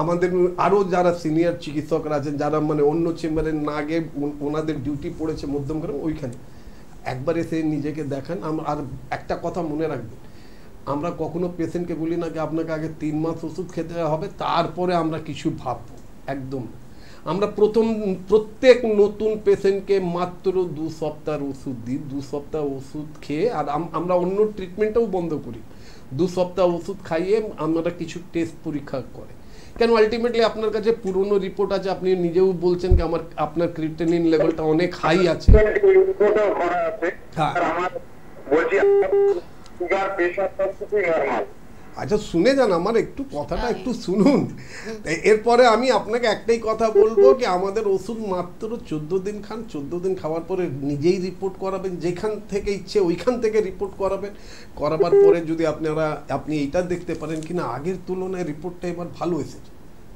আমাদের আরও যারা সিনিয়র চিকিৎসকরা আছেন, যারা মানে অন্য চেম্বারে না গিয়ে ওনাদের ডিউটি পড়েছে মধ্যমগ্রাম, ওইখানে। একবার এসে নিজেকে দেখান আর একটা কথা মনে রাখবেন, আমরা কখনো পেশেন্টকে বলি না যে আপনাকে আগে তিন মাস ওষুধ খেতে হবে, তারপরে আমরা কিছু ভাববো। একদম আমরা প্রথম, প্রত্যেক নতুন পেশেন্টকে মাত্র দু সপ্তাহের ওষুধ দিই, দু সপ্তাহ ওষুধ খেয়ে, আর আমরা অন্য ট্রিটমেন্টটাও বন্ধ করি। দু সপ্তাহ ওষুধ খাইয়ে আমরা কিছু টেস্ট পরীক্ষা করে। কেন আলটিমেটলি আপনার কাছে পুরনো রিপোর্ট আছে? আপনি নিজেও বলছেন কি আমার আপনার ক্রিপ্টেনিন লেভেলটা অনেক হাই আছে। হ্যাঁ। আমার বলছি সুগার প্রেশার সব কিছুই নর্মাল আচ্ছা শুনে যান আমার একটু কথাটা একটু শুনুন। এরপরে আমি আপনাকে একটাই কথা বলব কি আমাদের ওষুধ মাত্র চোদ্দ দিন খান চোদ্দ দিন খাওয়ার পরে নিজেই রিপোর্ট করাবেন যেখান থেকে ইচ্ছে ওইখান থেকে রিপোর্ট করাবেন। করাবার পরে যদি আপনারা আপনি এইটা দেখতে পারেন কিনা আগের তুলনায় রিপোর্টটা এবার ভালো এসেছে।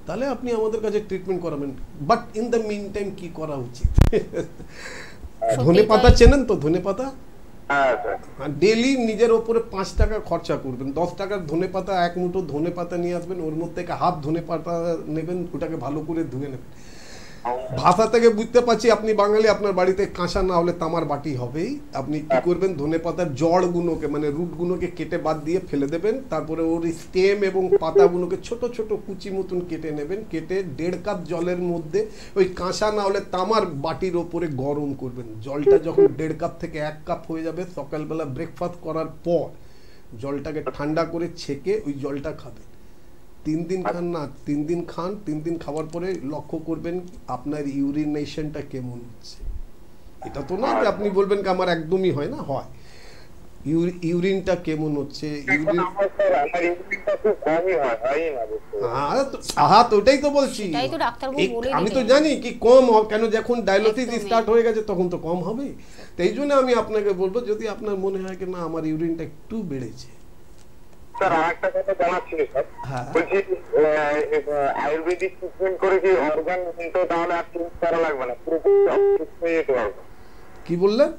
তাহলে আপনি আমাদের কাছে ট্রিটমেন্ট করাবেন। But in the meantime কি করা উচিত? ধনে পাতা চেনেন তো? ধনে পাতা ডেলি নিজের ওপরে পাঁচ টাকা খরচা করবেন। দশ টাকার ধনে পাতা, এক মুঠো ধনে পাতা নিয়ে আসবেন, ওর মধ্যে হাফ ধনে পাতা নেবেন, ওটাকে ভালো করে ধুয়ে নেবেন। ভাষা থেকে বুঝতে পারছি আপনি বাঙালি, আপনার বাড়িতে কাঁচা না হলে তামার বাটি হবেই। আপনি কি করবেন? ধনে পাতার জড়গুলোকে মানে রুটগুলোকে কেটে বাদ দিয়ে ফেলে দেবেন। তারপরে ওর স্টেম এবং পাতাগুলোকে ছোট ছোট কুচি মতন কেটে নেবেন। কেটে দেড় কাপ জলের মধ্যে ওই কাঁচা না হলে তামার বাটির ওপরে গরম করবেন। জলটা যখন দেড় কাপ থেকে এক কাপ হয়ে যাবে, সকালবেলা ব্রেকফাস্ট করার পর জলটাকে ঠান্ডা করে ছেঁকে ওই জলটা খাবেন। তিন দিন খান না তিন দিন খান তিন দিন খাওয়ার পরে লক্ষ্য করবেন আপনার ইউরিনেশনটা কেমন হচ্ছে। এটা তো না যে আপনি বলবেন কি আমার একদমই হয় না হয়। ইউরিনটা কেমন হচ্ছে? হয় হ্যাঁ তো- ওটাই তো বলছি। আমি তো জানি কি কম হবে কেন যখন ডায়ালিসিস স্টার্ট হয়ে গেছে তখন তো কম হবে। তো এই জন্য আমি আপনাকে বলব যদি আপনার মনে হয় কি না আমার ইউরিনটা একটু বেড়েছে। স্যার আরেকটা কথা জানার ছিল স্যার। হ্যাঁ। বলছি আয়ুর্বেদিক ট্রিটমেন্ট করে কি অর্গান তো তাহলে আর চেঞ্জ করা লাগবে না? পুরোপুরি হয়ে কি বললেন?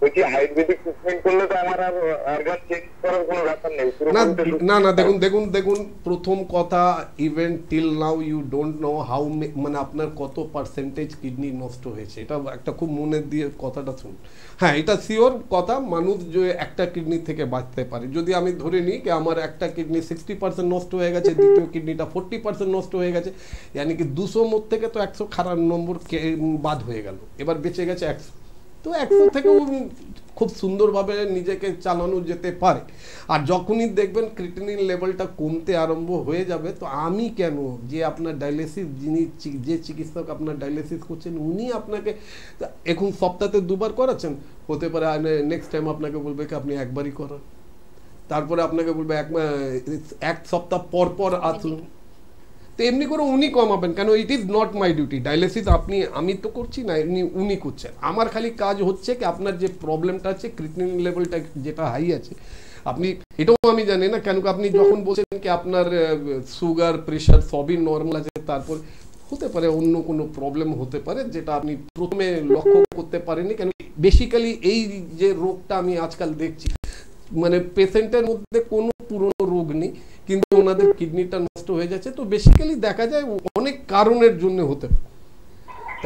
বলছি আয়ুর্বেদিক ট্রিটমেন্ট করলে তো আমার আর অর্গান চেঞ্জ করার কোনো ব্যাপার নেই। না না না দেখুন দেখুন দেখুন প্রথম কথা even till now you don't know how মানে আপনার কত পার্সেন্টেজ কিডনি নষ্ট হয়েছে। এটা একটা খুব মনে দিয়ে কথাটা শুনুন। হ্যাঁ এটা শিওর কথা মানুষ যে একটা কিডনি থেকে বাঁচতে পারে। যদি আমি ধরে নিই কি আমার একটা কিডনি সিক্সটি পার্সেন্ট নষ্ট হয়ে গেছে দ্বিতীয় কিডনিটা ফোর্টি পার্সেন্ট নষ্ট হয়ে গেছে ইয়ানি কি দুশো মধ্যে থেকে তো একশো খারাপ নম্বর বাদ হয়ে গেল। এবার বেঁচে গেছে একশো। তো একশো থেকেও খুব সুন্দরভাবে নিজেকে চালানো যেতে পারে। আর যখনই দেখবেন ক্রিটিনিন লেভেলটা কমতে আরম্ভ হয়ে যাবে, তো আমি কেন যে আপনার ডায়ালিসিস যিনি যে চিকিৎসক আপনার ডায়ালিসিস করছেন, উনি আপনাকে, এখন সপ্তাহে দুবার করাচ্ছেন? হতে পারে নেক্সট টাইম আপনাকে বলবে কি আপনি একবারই করান। তারপরে আপনাকে বলবে এক এক সপ্তাহ পর পর আসুন। তো এমনি করে উনি কমাবেন কেন it is not my duty dialysis আপনি আমি তো করছি না এমনি উনি করছেন। আমার খালি কাজ হচ্ছে কি আপনার যে প্রবলেমটা আছে ক্রিটিনিন লেভেলটা যেটা হাই আছে আপনি এটাও আমি জানি না কেন আপনি যখন বলছেন কি আপনার সুগার প্রেশার সবই নর্মাল আছে তারপর হতে পারে অন্য কোনো প্রবলেম হতে পারে যেটা আপনি প্রথমে লক্ষ্য করতে পারেননি কেন বেসিক্যালি এই যে রোগটা আমি আজকাল দেখছি মানে পেশেন্টের মধ্যে কোনো পুরনো রোগ নেই কিন্তু ওনাদের কিডনিটা নষ্ট হয়ে যাচ্ছে। তো বেসিক্যালি দেখা যায় অনেক কারণের জন্য হতে পারে।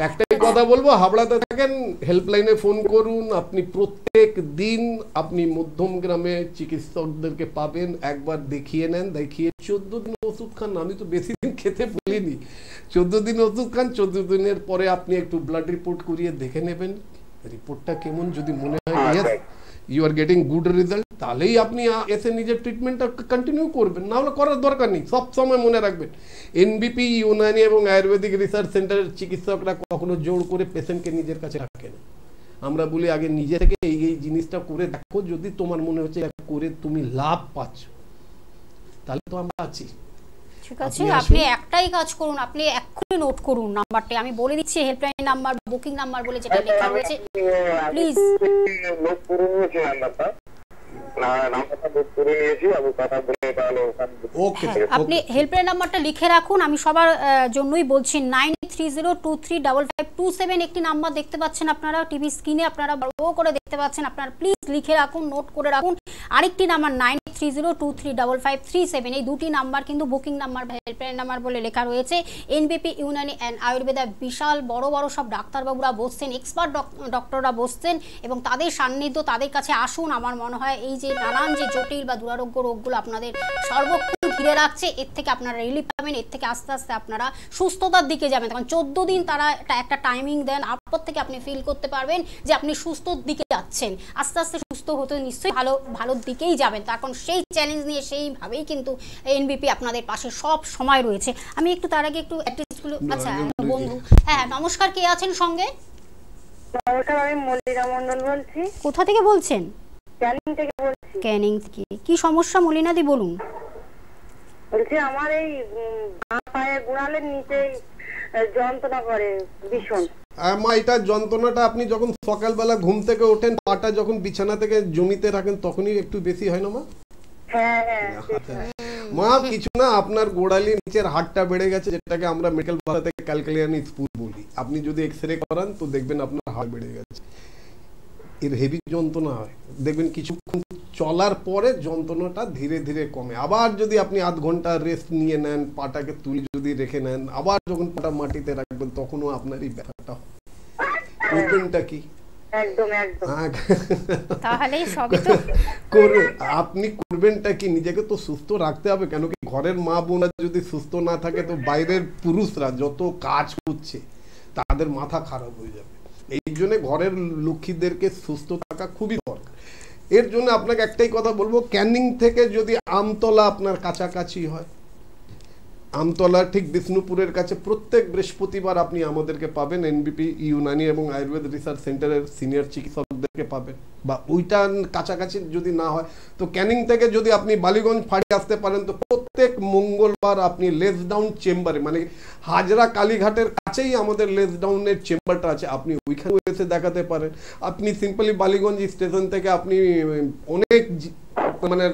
একটাই কথা বলব হাবড়াতে থাকেন হেল্পলাইনে ফোন করুন আপনি প্রত্যেক দিন আপনি মধ্যম গ্রামে চিকিৎসকদেরকে পাবেন একবার দেখিয়ে নেন দেখিয়ে চোদ্দ দিন ওষুধ খান। আমি তো বেশি দিন খেতে বলিনি। চোদ্দ দিন ওষুধ খান চোদ্দ দিনের পরে আপনি একটু ব্লাড রিপোর্ট করিয়ে দেখে নেবেন। রিপোর্টটা কেমন যদি মনে হয় yes, you are getting good result তাহলেই আপনি এসে নিজের ট্রিটমেন্টটা কন্টিনিউ করবেন। না হলে করার দরকার নেই, সব সময় মনে রাখবেন। এনবিপি ইউনানি এবং আয়ুর্বেদিক রিসার্চ সেন্টারের চিকিৎসকরা কখনো জোর করে পেশেন্টকে নিজের কাছে রাখে না। আমরা বলি, আগে নিজে থেকে এই এই জিনিসটা করে দেখো, যদি তোমার মনে হচ্ছে করে তুমি লাভ পাচ্ছ, তাহলে তো আমরা আছি। ঠিক আছে? আপনি একটাই কাজ করুন আপনি এক্ষুনি নোট করুন নাম্বারটা আমি বলে দিচ্ছি হেল্পলাইন নাম্বার বুকিং নাম্বার বলে যেটা লেখা রয়েছে। Please. লোক করে নিয়েছি নাম্বারটা নাম্বারটা লোক করে নিয়েছি আমি কথা বলে তাহলে ওকে হ্যাঁ আপনি হেল্পলাইন নাম্বারটা লিখে রাখুন আমি সবার জন্যই বলছি nine three zero two three double five two seven একটি নাম্বার দেখতে পাচ্ছেন আপনারা টিভি স্ক্রিনে আপনারা বড় করে দেখতে পাচ্ছেন। আপনারা প্লিজ লিখে রাখুন নোট করে রাখুন। আরেকটি number nine three zero two three double five three seven এই দুটি নাম্বার কিন্তু বুকিং নাম্বার, হেল্পলাইন নাম্বার বলে লেখা রয়েছে। এনবিপি, ইউনানি অ্যান্ড আয়ুর্বেদা বিশাল বড় বড় সব ডাক্তারবাবুরা বসছেন এক্সপার্ট ডক্টররা বসছেন এবং তাদের সান্নিধ্য, তাদের কাছে আসুন। আমার মনে হয় এই যে নানান যে জটিল বা দুরারোগ্য রোগগুলো আপনাদের সর্বক্ষণ ঘিরে রাখছে, এর থেকে আপনারা রিলিফ পাবেন, এর থেকে আস্তে আস্তে আপনারা সুস্থতার দিকে যাবেন। তখন চোদ্দ দিন তারা একটা টাইমিং দেন, তারপর থেকে আপনি ফিল করতে পারবেন যে আপনি সুস্থর দিকে যাচ্ছেন। আস্তে আস্তে সুস্থ হতে নিশ্চয়ই ভালো, ভালোর দিকেই যাবেন। তার কারণ সেই চ্যালেঞ্জ নিয়ে সেইভাবেই কিন্তু এনবিপি আপনাদের পাশে সব সময় রয়েছে। আমি একটু তার আগে একটু অ্যাড্রেসগুলো আচ্ছা বন্ধু। হ্যাঁ নমস্কার কে আছেন সঙ্গে? নমস্কার আমি মল্লিকা মন্ডল বলছি। কোথা থেকে বলছেন? ক্যানিং থেকে বলছি। ক্যানিং থেকে। কি সমস্যা মলিনাদি বলুন। বলছি আমার এই পায়ে গোড়ালের আহ, যন্ত্রণা করে ভীষণ। আর মা এটা যন্ত্রণাটা আপনি যখন সকালবেলা ঘুম থেকে ওঠেন পাটা যখন বিছানা থেকে জমিতে রাখেন তখনই একটু বেশি হয় না মা? হ্যাঁ হ্যাঁ। মা কিছু না আপনার গোড়ালি নিচের হাড়টা বেড়ে গেছে যেটাকে আমরা মেডিকেল ভাষাতে ক্যালকুলিয়ানি স্পুর বলি। আপনি যদি এক্স রে করান তো দেখবেন আপনার হাড় বেড়ে গেছে। এর হেভি যন্ত্রণা হয়। দেখবেন কিছুক্ষণ চলার পরে যন্ত্রণাটা ধীরে ধীরে কমে। আবার যদি আপনি আধ ঘণ্টা রেস্ট নিয়ে নেন পাটাকে তুলে যদি রেখে নেন আবার যখন পাটা মাটিতে রাখবেন তখনও আপনার এই ব্যথাটা হয়। কি? একদম একদম। তাহলে সবই তো আপনি করবেনটা কি? নিজেকে তো সুস্থ রাখতে হবে কেন কি ঘরের মা বোনা যদি সুস্থ না থাকে তো বাইরের পুরুষরা যত কাজ করছে তাদের মাথা খারাপ হয়ে যাবে। এই জন্য ঘরের লক্ষ্মীদেরকে সুস্থ থাকা খুবই দরকার। এর জন্য আপনাকে একটাই কথা বলব ক্যানিং থেকে যদি আমতলা আপনার কাছাকাছি হয় আমতলা ঠিক বিষ্ণুপুরের কাছে প্রত্যেক বৃহস্পতিবার আপনি আমাদেরকে পাবেন এনবিপি ইউনানি এবং আয়ুর্বেদ রিসার্চ সেন্টারের সিনিয়র চিকিৎসকদেরকে পাবেন। বা ওইটা কাছাকাছি যদি না হয়, তো ক্যানিং থেকে যদি আপনি বালিগঞ্জ ফাড়ি আসতে পারেন, তো প্রত্যেক মঙ্গলবার আপনি লেস ডাউন চেম্বারে মানে হাজরা কালীঘাটের কাছেই আমাদের লেস ডাউনের চেম্বারটা আছে, আপনি ওইখানে এসে দেখাতে পারেন। আপনি সিম্পলি বালিগঞ্জ স্টেশন থেকে আপনি, অনেক মানে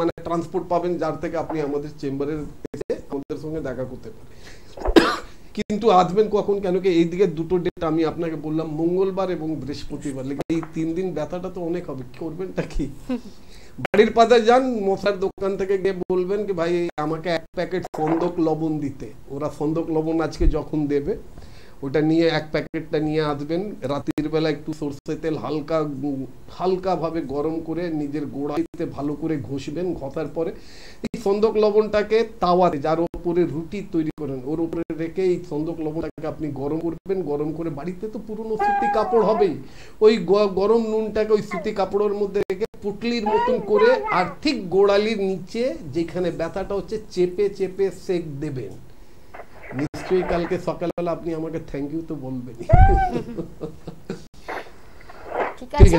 মানে ট্রান্সপোর্ট পাবেন, যার থেকে আপনি আমাদের চেম্বারে আমাদের সঙ্গে দেখা করতে পারি। কিন্তু আসবেন কখন কেন কি, এই দিকে দুটো ডেট আমি আপনাকে বললাম, মঙ্গলবার এবং বৃহস্পতিবার। এই তিন দিন ব্যথাটা তো অনেক হবে করবেনটা কি? বাড়ির পাতা যান, মশার দোকান থেকে গিয়ে বলবেন কি, ভাই, আমাকে এক প্যাকেট সন্দক লবণ দিতে। ওরা সন্দক লবণ আজকে যখন দেবে ওটা নিয়ে এক প্যাকেটটা নিয়ে আসবেন। রাতের বেলা একটু সর্ষে তেল হালকা হালকাভাবে গরম করে নিজের গোড়াইতে ভালো করে ঘষবেন, ঘষার পরে এই সন্দক লবণটাকে তাওয়াতে যার উপরে রুটি তৈরি করেন, ওর উপরে রেখে এই সন্দক লবণটাকে আপনি গরম করবেন। গরম করে বাড়িতে তো পুরনো সুতি কাপড় হবেই। ওই গরম নুনটাকে ওই সুতি কাপড়ের মধ্যে রেখে পুটলির মতন করে আর ঠিক গোড়ালির নিচে যেখানে ব্যথাটা হচ্ছে, চেপে চেপে সেক দেবেন। নিশ্চয়ই কালকে সকালবেলা আপনি আমাকে থ্যাংক ইউ তো বলবেন ঠিক আছে?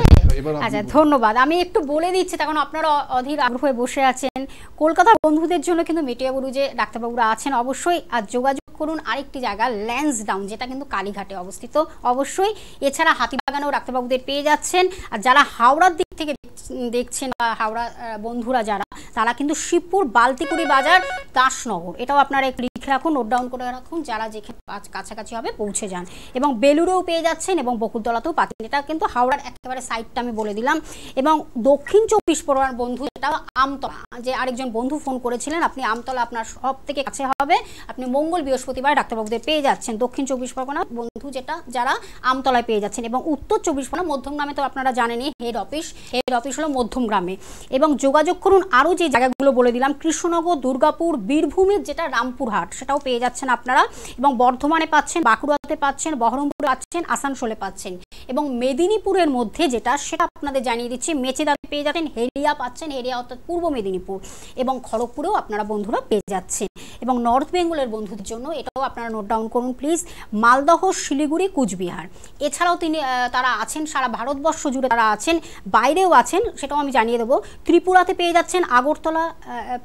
আচ্ছা ধন্যবাদ। আমি একটু বলে দিচ্ছি তখন আপনারা অধীর আগ্রহে বসে আছেন। কলকাতার বন্ধুদের জন্য কিন্তু মেটিয়াবুরু যে ডাক্তারবাবুরা আছেন অবশ্যই আর যোগাযোগ করুন। আরেকটি জায়গা ল্যান্স ডাউন যেটা কিন্তু কালীঘাটে অবস্থিত। অবশ্যই এছাড়া হাতিবাগানেও ডাক্তারবাবুদের পেয়ে যাচ্ছেন। আর যারা হাওড়ার দিক থেকে দেখছ- দেখছেন বা হাওড়া বন্ধুরা যারা তারা কিন্তু শিবপুর বালতিকুড়ি বাজার দাসনগর। এটাও আপনারা একটু লিখে রাখুন নোট ডাউন করে রাখুন, যারা যেখানে কাছাকাছি হবে পৌঁছে যান। এবং বেলুড়েও পেয়ে যাচ্ছেন এবং বকুলতলাতেও পাচ্ছেন। এটা কিন্তু হাওড়ার একেবারে সাইডটা আমি বলে দিলাম। এবং দক্ষিণ চব্বিশ পরগনার বন্ধু এটা আমতলা, যে আরেকজন বন্ধু ফোন করেছিলেন, আপনি আমতলা আপনার সব থেকে কাছে হবে। আপনি মঙ্গল বৃহস্পতিবার ডাক্তারবাবুদের পেয়ে যাচ্ছেন। দক্ষিণ চব্বিশ পরগনা বন্ধু যেটা, যারা আমতলায় পেয়ে যাচ্ছেন। এবং উত্তর চব্বিশ পরগনা মধ্যম গ্রামে তো আপনারা জানেনই হেড অফিস হেড অফিস হলো মধ্যম গ্রামে। এবং যোগাযোগ করুন আরও যে জায়গাগুলো বলে দিলাম, কৃষ্ণনগর, দুর্গাপুর, বীরভূমের যেটা রামপুরহাট সেটাও পেয়ে যাচ্ছেন আপনারা। এবং বর্ধমানে পাচ্ছেন বাঁকুড়াতে পাচ্ছেন, বহরমপুরে পাচ্ছেন আসানসোলে পাচ্ছেন। এবং মেদিনীপুরের মধ্যে যেটা, সেটা আপনাদের জানিয়ে দিচ্ছি মেচেদাতে পেয়ে যাচ্ছেন, হেরিয়া পাচ্ছেন, হেরিয়া অর্থাৎ পূর্ব মেদিনীপুর এবং খড়গপুরেও আপনারা বন্ধুরা পেয়ে যাচ্ছেন। এবং নর্থ বেঙ্গলের বন্ধুদের জন্য এটাও আপনারা নোট ডাউন করুন প্লিজ মালদহ, শিলিগুড়ি, কুচবিহার। এছাড়াও তিনি তারা আছেন, সারা ভারতবর্ষ জুড়ে তারা আছেন, বাইরেও আছেন, সেটাও আমি জানিয়ে দেবো। ত্রিপুরাতে পেয়ে যাচ্ছেন, আগরতলা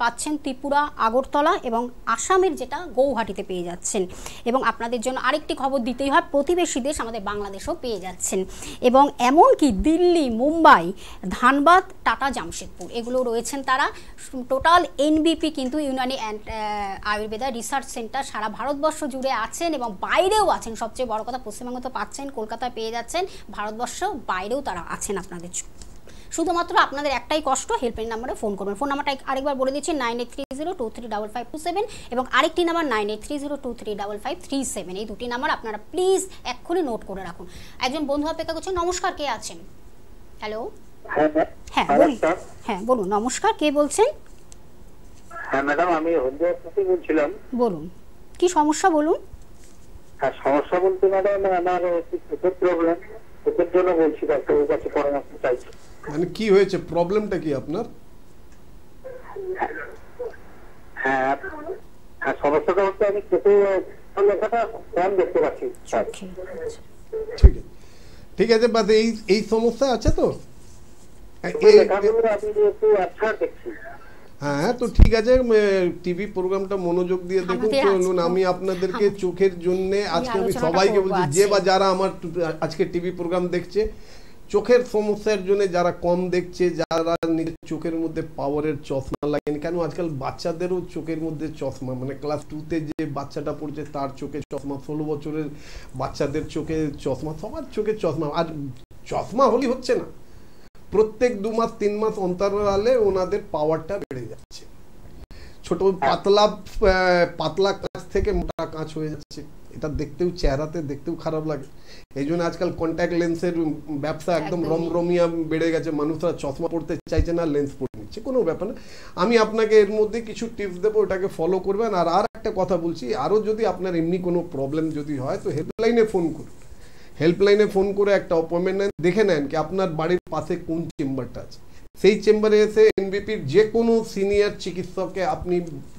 পাচ্ছেন ত্রিপুরা, আগরতলা এবং আসামের যেটা, গৌহাটিতে পেয়ে যাচ্ছেন। এবং আপনাদের জন্য আরেকটি খবর দিতেই হয়, প্রতিবেশী দেশ আমাদের বাংলাদেশও পেয়ে যাচ্ছেন। এবং এমনকি দিল্লি, মুম্বাই, ধানবাদ, টাটা, জামশেদপুর, এগুলো রয়েছেন তারা। টোটাল এনবিপি কিন্তু Unani and Ayurveda research centre সারা ভারতবর্ষ জুড়ে আছেন এবং বাইরেও আছেন। সবচেয়ে বড় কথা, পশ্চিমবঙ্গ তো পাচ্ছেন, কলকাতায় পেয়ে যাচ্ছেন। ভারতবর্ষ বাইরেও তারা আছেন আপনাদের। শুধুমাত্র আপনাদের একটাই কষ্ট হেল্পলাইন নাম্বারে ফোন করবেন। ফোন নাম্বারটা আরেকবার বলে দিচ্ছি nine eight three zero two three double five two seven এবং আরেকটি number nine eight three zero two three double five three seven. এই দুটি নাম্বার আপনারা প্লিজ এক্ষুনি নোট করে রাখুন। একজন বন্ধু অপেক্ষা করছেন নমস্কার কে আছেন? হ্যালো হ্যাঁ বলুন। হ্যাঁ বলুন নমস্কার কে বলছেন? হ্যাঁ ম্যাডাম আমি বলছিলাম। বলুন কি সমস্যা বলুন? হ্যাঁ সমস্যা বলতে ম্যাডাম আমার একটু প্রবলেম চোখের জন্য বলছি ডাক্তারের কাছে পরামর্শ চাইছি। মানে কি হয়েছে? প্রবলেমটা কি আপনার? হ্যাঁ হ্যাঁ সমস্যাটা হচ্ছে আমি চোখে লেখাটা কম দেখতে পাচ্ছি ঠিক আছে। ঠিক আছে বাদ এই এই সমস্যা আছে তো? আচ্ছা দেখছি। হ্যাঁ তো ঠিক আছে টিভি প্রোগ্রামটা মনোযোগ দিয়ে দেখুন চলুন আমি আপনাদেরকে চোখের জন্য আজকে আমি সবাইকে বলছি যে বা যারা আমার আজকে টিভি প্রোগ্রাম দেখছে চোখের সমস্যার জন্য যারা কম দেখছে, যারা নিজের চোখের মধ্যে পাওয়ারের চশমা লাগেন কেন আজকাল বাচ্চাদেরও চোখের মধ্যে চশমা? মানে ক্লাস টুতে যে বাচ্চাটা পড়ছে, তার চোখে চশমা, ষোলো বছরের বাচ্চাদের চোখে চশমা, সবার চোখে চশমা। আর চশমা হলেই হচ্ছে না। প্রত্যেক দু মাস, তিন মাস অন্তরালে ওনাদের পাওয়ারটা বেড়ে যাচ্ছে। ছোট পাতলা পাতলা কাঁচ থেকে মোটা কাঁচ হয়ে যাচ্ছে। এটা দেখতেও, চেহারাতে দেখতেও খারাপ লাগে। এই জন্য আজকাল কন্ট্যাক্ট লেন্সের ব্যবসা একদম। রমরমিয়া বেড়ে গেছে। মানুষরা চশমা পড়তে চাইছে না লেন্স পরে নিচ্ছে কোনো ব্যাপার না। আমি আপনাকে এর মধ্যে কিছু টিপস দেবো ওটাকে ফলো করবেন। আর আর একটা কথা বলছি আরও যদি আপনার এমনি কোনো প্রবলেম যদি হয় তো হেল্পলাইনে ফোন করুন। হেল্পলাইনে ফোন করে একটা অ্যাপয়েন্টমেন্ট নেন দেখে নেন কি আপনার বাড়ির পাশে কোন চেম্বারটা আছে। সেই চেম্বারে এসে এনবিপির যে কোনো সিনিয়র চিকিৎসককে আপনি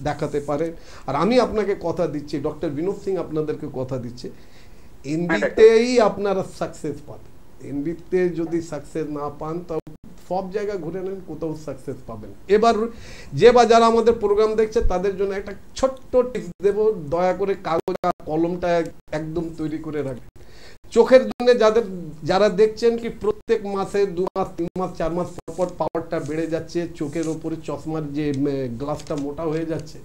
দেখাতে পারেন। আর আমি আপনাকে কথা দিচ্ছি ডক্টর বিনোদ সিং আপনাদেরকে কথা দিচ্ছে। এনবিতেই আপনারা সাকসেস পাবেন এনবিতে যদি সাকসেস না পান তাও সব জায়গা ঘুরে নেন, কোথাও সাকসেস পাবেন। এবার যে বা যারা আমাদের প্রোগ্রাম দেখছে, তাদের জন্য একটা ছোট্ট টিপস দেব। দয়া করে কাগজ আর কলমটা একদম তৈরি করে রাখবেন। চোখের জন্য যাদের, যারা দেখছেন কি প্রত্যেক মাসে দু মাস, তিন মাস, চার মাস পর পাওয়ারটা বেড়ে যাচ্ছে, চোখের ওপরে চশমার যে গ্লাসটা মোটা হয়ে যাচ্ছে,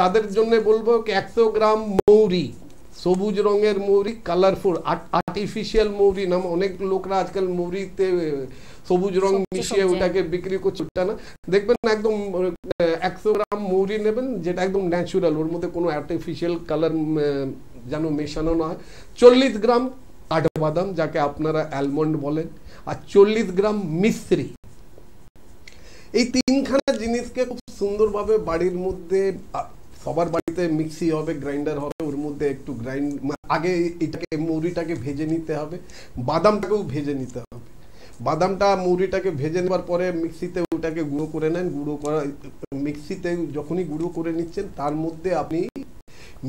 তাদের জন্য বলব একশো গ্রাম মৌরি। সবুজ রঙের মৌরি কালারফুল আর্টিফিশিয়াল মৌরি নাম অনেক লোকরা আজকাল মৌরিতে সবুজ রং মিশিয়ে ওটাকে বিক্রি করছে ওটা না। দেখবেন একদম একশো গ্রাম মৌরি নেবেন যেটা একদম ন্যাচুরাল ওর মধ্যে কোনো আর্টিফিশিয়াল কালার যেন মেশানো না হয়। চল্লিশ গ্রাম কাঠবাদাম যাকে আপনারা অ্যালমন্ড বলেন আর চল্লিশ গ্রাম মিশ্রি। এই তিনখানা জিনিসকে খুব সুন্দরভাবে বাড়ির মধ্যে সবার বাড়িতে মিক্সি হবে, গ্রাইন্ডার হবে, ওর মধ্যে একটু গ্রাইন্ড আগে এটাকে, মুড়িটাকে ভেজে নিতে হবে, বাদামটাকেও ভেজে নিতে হবে। বাদামটা, মুড়িটাকে ভেজে নেবার পরে মিক্সিতে ওটাকে গুঁড়ো করে নেন, গুঁড়ো করা, মিক্সিতে যখনই গুঁড়ো করে নিচ্ছেন, তার মধ্যে আপনি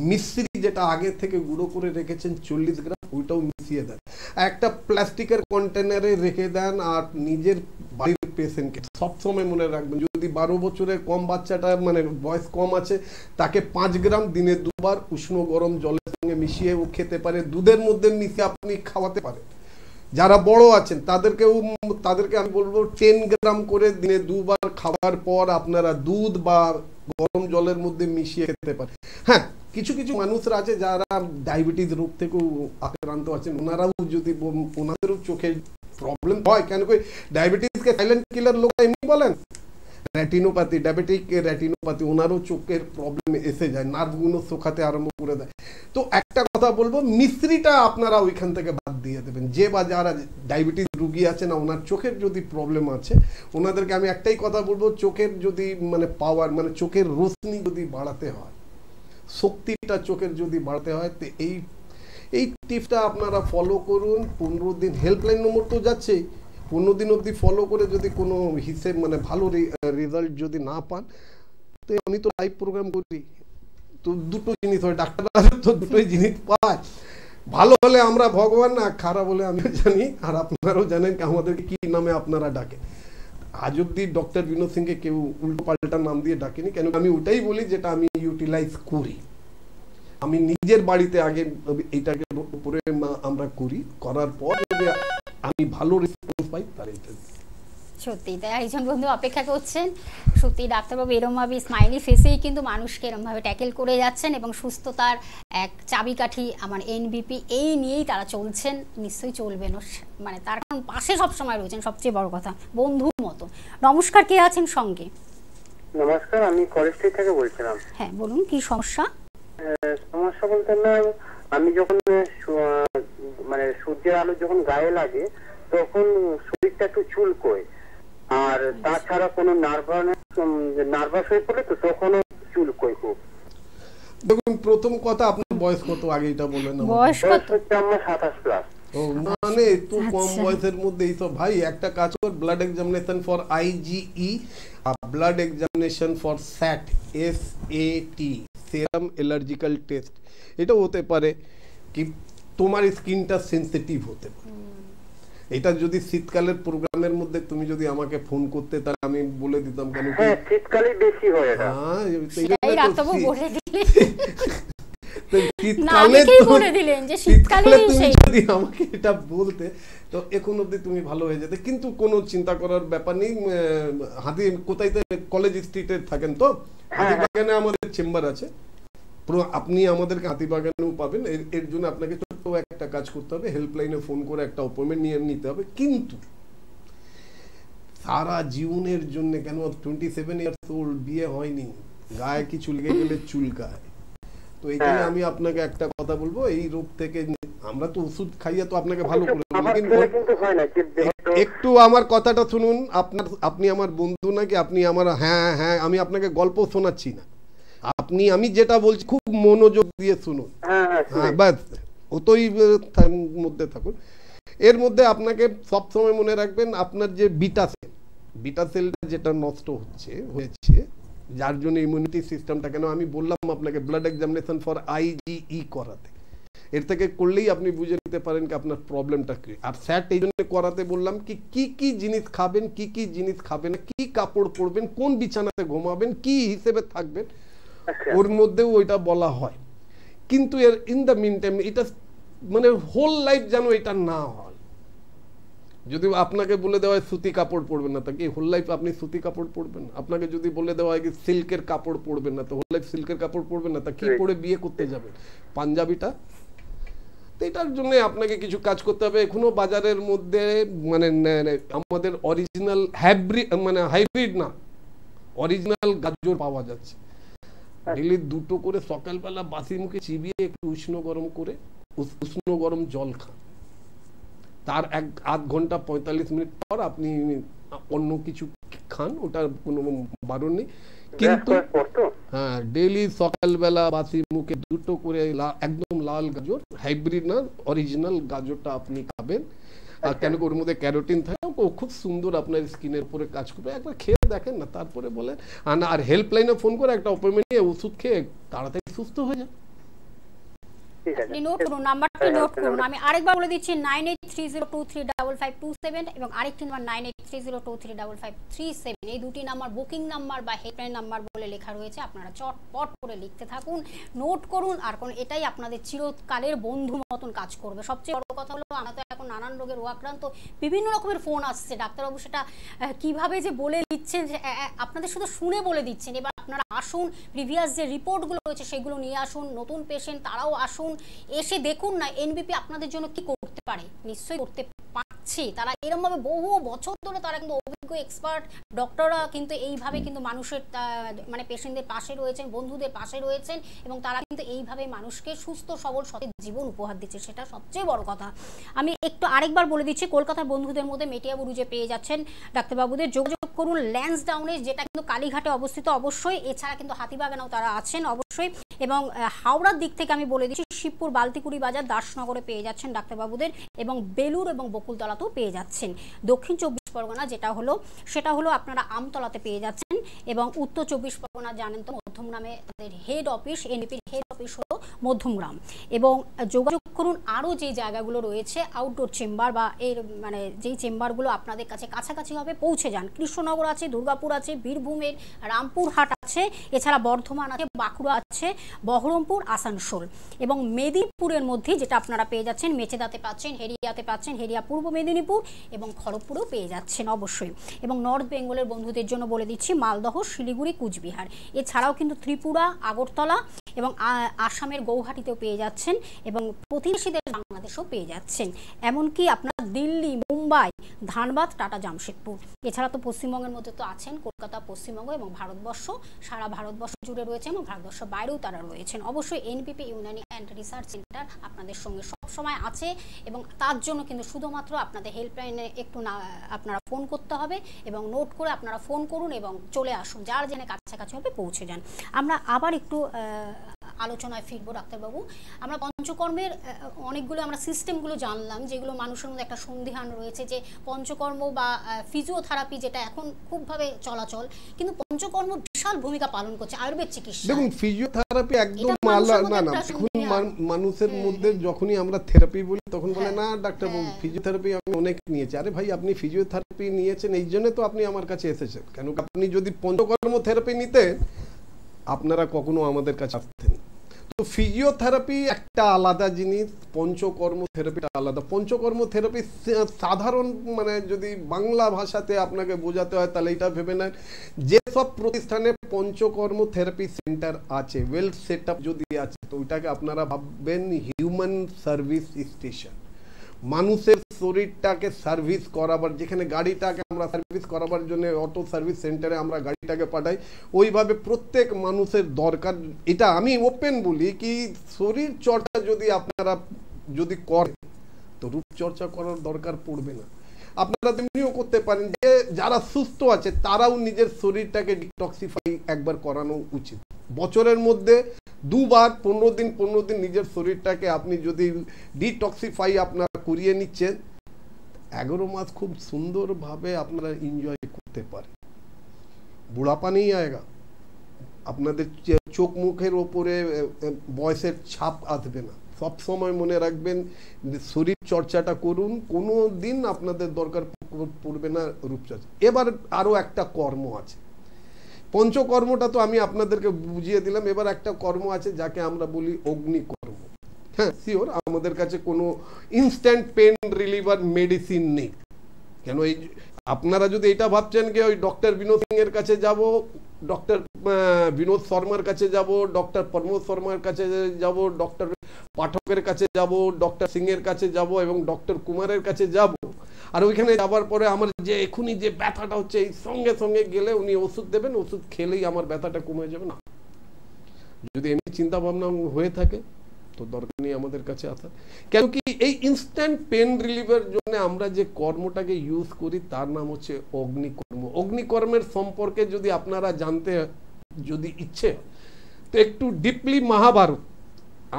মিশ্রি যেটা আগে থেকে গুঁড়ো করে রেখেছেন চল্লিশ গ্রাম ওইটাও মিশিয়ে দেন। একটা প্লাস্টিকের কন্টেনারে রেখে দেন আর নিজের বাড়ির পেশেন্টকে সবসময় মনে রাখবেন, যদি বারো বছরের কম বাচ্চাটা মানে বয়স কম আছে, তাকে পাঁচ গ্রাম দিনে দুবার উষ্ণ গরম জলের সঙ্গে মিশিয়ে ও খেতে পারে। দুধের মধ্যে মিশিয়ে আপনি খাওয়াতে পারেন। যারা বড় আছেন, তাদেরকেও, তাদেরকে আমি বলব টেন গ্রাম করে দিনে দুবার খাওয়ার পর আপনারা দুধ বা গরম জলের মধ্যে মিশিয়ে খেতে পারেন। হ্যাঁ কিছু কিছু মানুষরা আছে যারা ডায়াবেটিস রোগ থেকেও আক্রান্ত আছেন। ওনারাও যদি ওনাদেরও চোখে প্রবলেম হয়, কেন কি ডায়াবেটিসকে সাইলেন্ট কিলার লোক এমনি বলেন? রেটিনোপ্যাথি ডায়াবেটিক রেটিনোপ্যাথি ওনারও চোখের প্রবলেম এসে যায় নার্ভগুলো শোকাতে আরম্ভ করে দেয়। তো একটা কথা বলব মিস্ত্রিটা আপনারা ওইখান থেকে বাদ দিয়ে দেবেন। যে বা যারা ডায়াবেটিস রুগী আছে না, ওনার চোখের যদি প্রবলেম আছে, ওনাদেরকে আমি একটাই কথা বলব, চোখের যদি মানে পাওয়ার মানে চোখের রোশনি যদি বাড়াতে হয় শক্তিটা চোখের যদি বাড়াতে হয়, তো এই এই টিপসটা আপনারা ফলো করুন। পনেরো দিন হেল্পলাইন নম্বর তো যাচ্ছেই। পনেরো দিন অবধি ফলো করে যদি কোনো হিসেব মানে ভালো রেজাল্ট যদি না পান, তো আমি তো লাইভ প্রোগ্রাম করি। তো দুটো জিনিস হয় ডাক্তাররা তো দুটোই জিনিস পায়। ভালো হলে আমরা ভগবান না খারাপ হলে আমিও জানি, আর আপনারাও জানেন আমাদেরকে কি নামে আপনারা ডাকে। আজ অব্দি ডক্টর বিনোদ সিংকে কেউ উল্টো পাল্টা নাম দিয়ে ডাকেনি, কেন আমি ওটাই বলি যেটা আমি ইউটিলাইজ করি। আমি নিজের বাড়িতে আগে এইটাকে উপরে আমরা করি, করার পর আমি ভালো রেসপন্স পাই তার এটা সত্যি। তাই আরেকজন বন্ধু অপেক্ষা করছেন সত্যি ডাক্তারবাবু এরমভাবে স্মাইলি ফেসেই কিন্তু মানুষকে এরমভাবে ট্যাকেল করে যাচ্ছেন এবং সুস্থতার এক চাবিকাঠি আমার এনবিপি এই নিয়েই তারা চলছেন নিশ্চয়ই চলবেনও মানে তার কারণ পাশে সবসময় রয়েছেন সবচেয়ে বড় কথা বন্ধুর মতো। নমস্কার কে আছেন সঙ্গে? নমস্কার আমি কলেজ থেকে বলছিলাম। হ্যাঁ বলুন কি সমস্যা? সমস্যা বলতে ম্যাম আমি যখন মানে সূর্যের আলো যখন গায়ে লাগে তখন শরীরটা একটু চুলকোয়। আর তাছাড়া কোনো নার্ভাস নার্ভাস হয়ে পড়লে তো তখনও প্রথম কথা আপনার বয়স কত? আগে এটা বলেন বয়স হচ্ছে আমার সাতাশ প্লাস মানে একটু কম আচ্ছা। বয়সের মধ্যে এইসব ভাই একটা কাজ কর blood examination for IgE R blood examination for sat S A T serum allergical test এটা হতে পারে কি তোমার স্কিনটা সেন্সিটিভ হতে পারে। এটা যদি শীতকালের প্রোগ্রামের মধ্যে তুমি যদি আমাকে ফোন করতে তাহলে আমি বলে দিতাম কেন কি? হ্যাঁ শীতকালে বেশি হয় এটা। হ্যাঁ, এই তো বলে দিলেন তো শীতকালে তো- বলে দিলেন যে শীতকালে তুমি সেই। যদি আমাকে এটা বলতে তো এখন অবধি তুমি ভালো হয়ে যেতে। কিন্তু কোনো চিন্তা করার ব্যাপার নেই হাতি কোথায় কলেজ স্ট্রিটে থাকেন তো? হাতিবাগানে আমাদের চেম্বার আছে। পুরো আপনি আমাদেরকে হাতিবাগানেও পাবেন। এর এর জন্য আপনাকে ছোট্ট একটা কাজ করতে হবে হেল্পলাইনে ফোন করে একটা অ্যাপয়েন্টমেন্ট নিয়ে নিতে হবে। কিন্তু সারা জীবনের জন্য কেন টোয়েন্টি সেভেন ইয়ার্স ওল্ড বিয়ে হয়নি? গায়ে কিছু লেগে গেলে চুলকায় তো এইটাই হ্যাঁ। আমি আপনাকে একটা কথা বলব এই রোগ থেকে আমরা তো ওষুধ খাইয়ে তো আপনাকে ভালো করে একটু আমার কথাটা শুনুন আপনার আপনি আমার বন্ধু নাকি? আপনি আমার হ্যাঁ হ্যাঁ আমি আপনাকে গল্প শোনাচ্ছি না। আপনি আমি যেটা বলছি খুব মনোযোগ দিয়ে শুনুন। হ্যাঁ হ্যাঁ হ্যাঁ ব্যাস আহ, থাম- মধ্যে থাকুন। এর মধ্যে আপনাকে সব সময় মনে রাখবেন আপনার যে বিটা সেল বিটা সেলটা যেটা নষ্ট হচ্ছে হয়েছে যার জন্য ইমিউনিটি সিস্টেমটা কেন আমি বললাম আপনাকে ব্লাড এক্সামিনেশন ফর আইজিই করাতে। এর থেকে করলেই আপনি বুঝে নিতে পারেন কি আপনার প্রবলেমটা কি। আর স্যাট এই জন্য করাতে বললাম কি কি কি জিনিস খাবেন কি কি জিনিস খাবেন কি কাপড় পরবেন কোন বিছানাতে ঘুমাবেন কি হিসেবে থাকবেন। ওর মধ্যেও ওইটা বলা হয়। কিন্তু এর ইন দ্য মিন টাইম এটা মানে হোল লাইফ যেন এটা না হয়। যদি আপনাকে বলে দেওয়া হয় সুতি কাপড় পরবেন না তা কি হোল লাইফ আপনি সুতি কাপড় পরবেন আপনাকে যদি বলে দেওয়া হয় কি সিল্কের কাপড় পরবেন না তো হোল লাইফ সিল্কের কাপড় পরবেন না তা কি. পরে বিয়ে করতে যাবেন? পাঞ্জাবিটা? এটার জন্য আপনাকে কিছু কাজ করতে হবে। এখনও বাজারের মধ্যে মানে আমাদের অরিজিনাল হাইব্রিড মানে হাইব্রিড না অরিজিনাল গাজর পাওয়া যাচ্ছে। ডেলি দুটো করে সকালবেলা বাসি মুখে চিবিয়ে একটু উষ্ণ গরম করে উষ্ণ গরম জল খান তার এক আধ ঘণ্টা পঁয়তাল্লিশ মিনিট পর আপনি অন্য কিছু খান ওটার কোনো বারণ নেই। কিন্তু হ্যাঁ ডেলি সকালবেলা বাসি মুখে দুটো করে একদম লাল গাজর হাইব্রিড না অরিজিনাল গাজরটা আপনি খাবেন। কেন ওর মধ্যে ক্যারোটিন থাকে? ও খুব সুন্দর আপনার স্কিনের উপরে কাজ করবে। একবার খেয়ে দেখেন না তারপরে বলেন। আর না আর হেল্পলাইনে ফোন করে একটা অ্যাপয়েন্টমেন্ট নিয়ে ওষুধ খেয়ে তাড়াতাড়ি সুস্থ হয়ে যান। ঠিক আছে। আপনি নোট করুন নাম্বারটি নোট করুন। আমি আরেকবার বলে দিচ্ছি nine eight three zero two three double five two seven এবং আরেকটি number nine eight three zero two three double five three seven এই দুটি নাম্বার বুকিং নাম্বার বা হেল্পলাইন নাম্বার বলে লেখা রয়েছে। আপনারা চটপট করে লিখতে থাকুন নোট করুন। আর কোন এটাই আপনাদের চিরকালের বন্ধু মতন কাজ করবে। সবচেয়ে বড় কথা হলো আমরা তো এখন নানান রোগের আক্রান্ত। বিভিন্ন রকমের ফোন আসছে। ডাক্তারবাবু সেটা কীভাবে যে বলে দিচ্ছেন আপনাদের শুধু শুনে বলে দিচ্ছেন। এবার আপনারা আসুন প্রিভিয়াস যে রিপোর্টগুলো রয়েছে, সেগুলো নিয়ে আসুন। নতুন পেশেন্ট তারাও আসুন। এসে দেখুন না এনবিপি আপনাদের জন্য কি করতে পারে। নিশ্চয়ই করতে পারছে তারা এরমভাবে বহু বছর ধরে তারা কিন্তু অভিজ্ঞ এক্সপার্ট ডক্টররা কিন্তু এইভাবে কিন্তু মানুষের মানে পেশেন্টদের পাশে রয়েছেন, বন্ধুদের পাশে রয়েছেন এবং তারা কিন্তু এইভাবে মানুষকে সুস্থ, সবল, সতেজ জীবন উপহার দিচ্ছে, সেটা সবচেয়ে বড় কথা। আমি একটু আরেকবার বলে দিচ্ছি, কলকাতার বন্ধুদের মধ্যে মেটিয়া বুরুজে পেয়ে যাচ্ছেন ডাক্তারবাবুদের, যোগাযোগ করুন ল্যান্স ডাউনে যেটা কিন্তু কালীঘাটে অবস্থিত অবশ্যই। এছাড়া কিন্তু হাতিবাগানেও তারা আছেন। অবশ্যই এবং হাওড়ার দিক থেকে আমি বলে দিচ্ছি, শিবপুর বালতিকুড়ি বাজার দাসনগরে পেয়ে যাচ্ছেন ডাক্তারবাবুদের এবং বেলুর এবং বকুলতলাতেও পেয়ে যাচ্ছেন। দক্ষিণ চব্বিশ পরগনা যেটা হলো, সেটা হলো আপনারা আমতলাতে পেয়ে যাচ্ছেন এবং উত্তর চব্বিশ পরগনা জানেন তো, মধ্যমগ্রামে তাদের হেড অফিস এনপির হেড অফিস হলো মধ্যমগ্রাম এবং যোগাযোগ করুন। আরও যে জায়গাগুলো রয়েছে আউটডোর চেম্বার বা এর মানে যেই চেম্বারগুলো আপনাদের কাছে কাছাকাছি হবে, পৌঁছে যান। কৃষ্ণনগর আছে, দুর্গাপুর আছে, বীরভূমের রামপুরহাট আছে, এছাড়া বর্ধমান আছে, বাঁকুড়া আছে, বহরমপুর, আসানসোল এবং মেদিনীপুরের মধ্যে যেটা আপনারা পেয়ে যাচ্ছেন, মেচেদাতে পাচ্ছেন, হেরিয়াতে পাচ্ছেন, হেরিয়া পূর্ব মেদিনীপুর এবং খড়গপুরেও পেয়ে যাচ্ছেন অবশ্যই। এবং নর্থ বেঙ্গলের বন্ধুদের জন্য বলে দিচ্ছি, মালদহ, শিলিগুড়ি, কুচবিহার। এছাড়াও কিন্তু ত্রিপুরা, আগরতলা এবং আসামের গৌহাটিতেও পেয়ে যাচ্ছেন এবং প্রতিবেশীদের বাংলাদেশও পেয়ে যাচ্ছেন। এমনকি আপনার দিল্লি, মুম্বাই, ধানবাদ, টাটা, জামশেদপুর। এছাড়া তো পশ্চিমবঙ্গের মধ্যে তো আছেন কলকাতা, পশ্চিমবঙ্গ এবং ভারতবর্ষ। সারা ভারতবর্ষ জুড়ে রয়েছে এবং ভারতবর্ষ বাইরেও তারা রয়েছেন। অবশ্যই NPP Unani and research centre আপনাদের সঙ্গে সবসময় আছে এবং তার জন্য কিন্তু শুধুমাত্র আপনাদের হেল্পলাইনে একটু না, আপনারা ফোন করতে হবে এবং নোট করে আপনারা ফোন করুন এবং চলে আসুন। যার জেনে কাছাকাছি হবে পৌঁছে যান। আমরা আবার একটু আলোচনায় ফিরবো ডাক্তারবাবু আমরা পঞ্চকর্মের অনেকগুলো আমরা সিস্টেমগুলো জানলাম যেগুলো মানুষের মধ্যে একটা সন্দিহান রয়েছে যে পঞ্চকর্ম বা ফিজিওথেরাপি যেটা এখন খুবভাবে চলাচল কিন্তু পঞ্চকর্ম বিশাল ভূমিকা পালন করছে আয়ুর্বেদ চিকিৎসা দেখুন ফিজিওথেরাপি একদম মানুষের না মধ্যে না। মান- মানুষের মধ্যে যখনই আমরা থেরাপি বলি তখন বলে হ্যাঁ, না ডাক্তার বাবু হ্যাঁ। ফিজিওথেরাপি আমি অনেক নিয়েছি আরে ভাই আপনি ফিজিওথেরাপি নিয়েছেন এই জন্য তো আপনি আমার কাছে এসেছেন কেন আপনি যদি পঞ্চকর্ম থেরাপি নিতেন আপনারা কখনো আমাদের কাছে আসতেন। তো ফিজিওথেরাপি একটা আলাদা জিনিস পঞ্চকর্ম থেরাপিটা আলাদা। পঞ্চকর্ম থেরাপি সাধারণ মানে যদি বাংলা ভাষাতে আপনাকে বোঝাতে হয়, তাহলে এটা ভেবে নেন। যেসব প্রতিষ্ঠানে পঞ্চকর্ম থেরাপি সেন্টার আছে ওয়েল সেট যদি আছে, তো ওইটাকে আপনারা ভাববেন হিউম্যান সার্ভিস স্টেশন মানুষের শরীরটাকে সার্ভিস করাবার, যেখানে গাড়িটাকে আমরা সার্ভিস করাবার জন্য অটো সার্ভিস সেন্টারে আমরা গাড়িটাকে পাঠাই, ওইভাবে প্রত্যেক মানুষের দরকার। এটা আমি ওপেন বলি কি, শরীর চর্চা যদি আপনারা যদি করেন, তো রূপচর্চা করার দরকার পড়বে না। আপনারা তেমনিও করতে পারেন যে, যারা সুস্থ আছে, তারাও নিজের শরীরটাকে ডিটক্সিফাই একবার করানো উচিত। বছরের মধ্যে দুবার, পনেরো দিন পনেরো দিন নিজের শরীরটাকে আপনি যদি ডিটক্সিফাই আপনারা করিয়ে নিচ্ছেন, এগারো মাস খুব সুন্দরভাবে আপনারা এনজয় করতে পারেন। বুড়াপা নেই আয়েগা আপনাদের চোখ মুখের ওপরে বয়সের ছাপ আসবে না। সব সময় মনে রাখবেন, শরীর চর্চাটা করুন, কোনো দিন আপনাদের দরকার পড়বে না রূপচর্চা। এবার আরও একটা কর্ম আছে। পঞ্চকর্মটা তো আমি আপনাদেরকে বুঝিয়ে দিলাম, এবার একটা কর্ম আছে যাকে আমরা বলি অগ্নিকর্ম। হ্যাঁ শিওর আমাদের কাছে কোনো ইনস্ট্যান্ট পেন রিলিভার মেডিসিন নেই। কেন এই আপনারা যদি এটা ভাবছেন কি ওই ডক্টর বিনোদ সিং এর কাছে যাব ডক্টর বিনোদ শর্মার কাছে যাব ডক্টর প্রমোদ শর্মার কাছে যাব ডক্টর পাঠকের কাছে যাব ডক্টর সিং এর কাছে যাব এবং ডক্টর কুমারের কাছে যাব, আর ওইখানে যাবার পরে আমার যে এখনই যে ব্যথাটা হচ্ছে, এই সঙ্গে সঙ্গে গেলে উনি ওষুধ দেবেন, ওষুধ খেলেই আমার ব্যথাটা কমে যাবে না। যদি এমনি চিন্তা ভাবনা হয়ে থাকে তো দরকার নেই আমাদের কাছে আসা কেন কি এই ইনস্ট্যান্ট পেন রিলিভের জন্য আমরা যে কর্মটাকে ইউজ করি, তার নাম হচ্ছে অগ্নিকর্ম। অগ্নিকর্মের সম্পর্কে যদি আপনারা জানতে, যদি ইচ্ছে, তো একটু ডিপলি মহাভারত।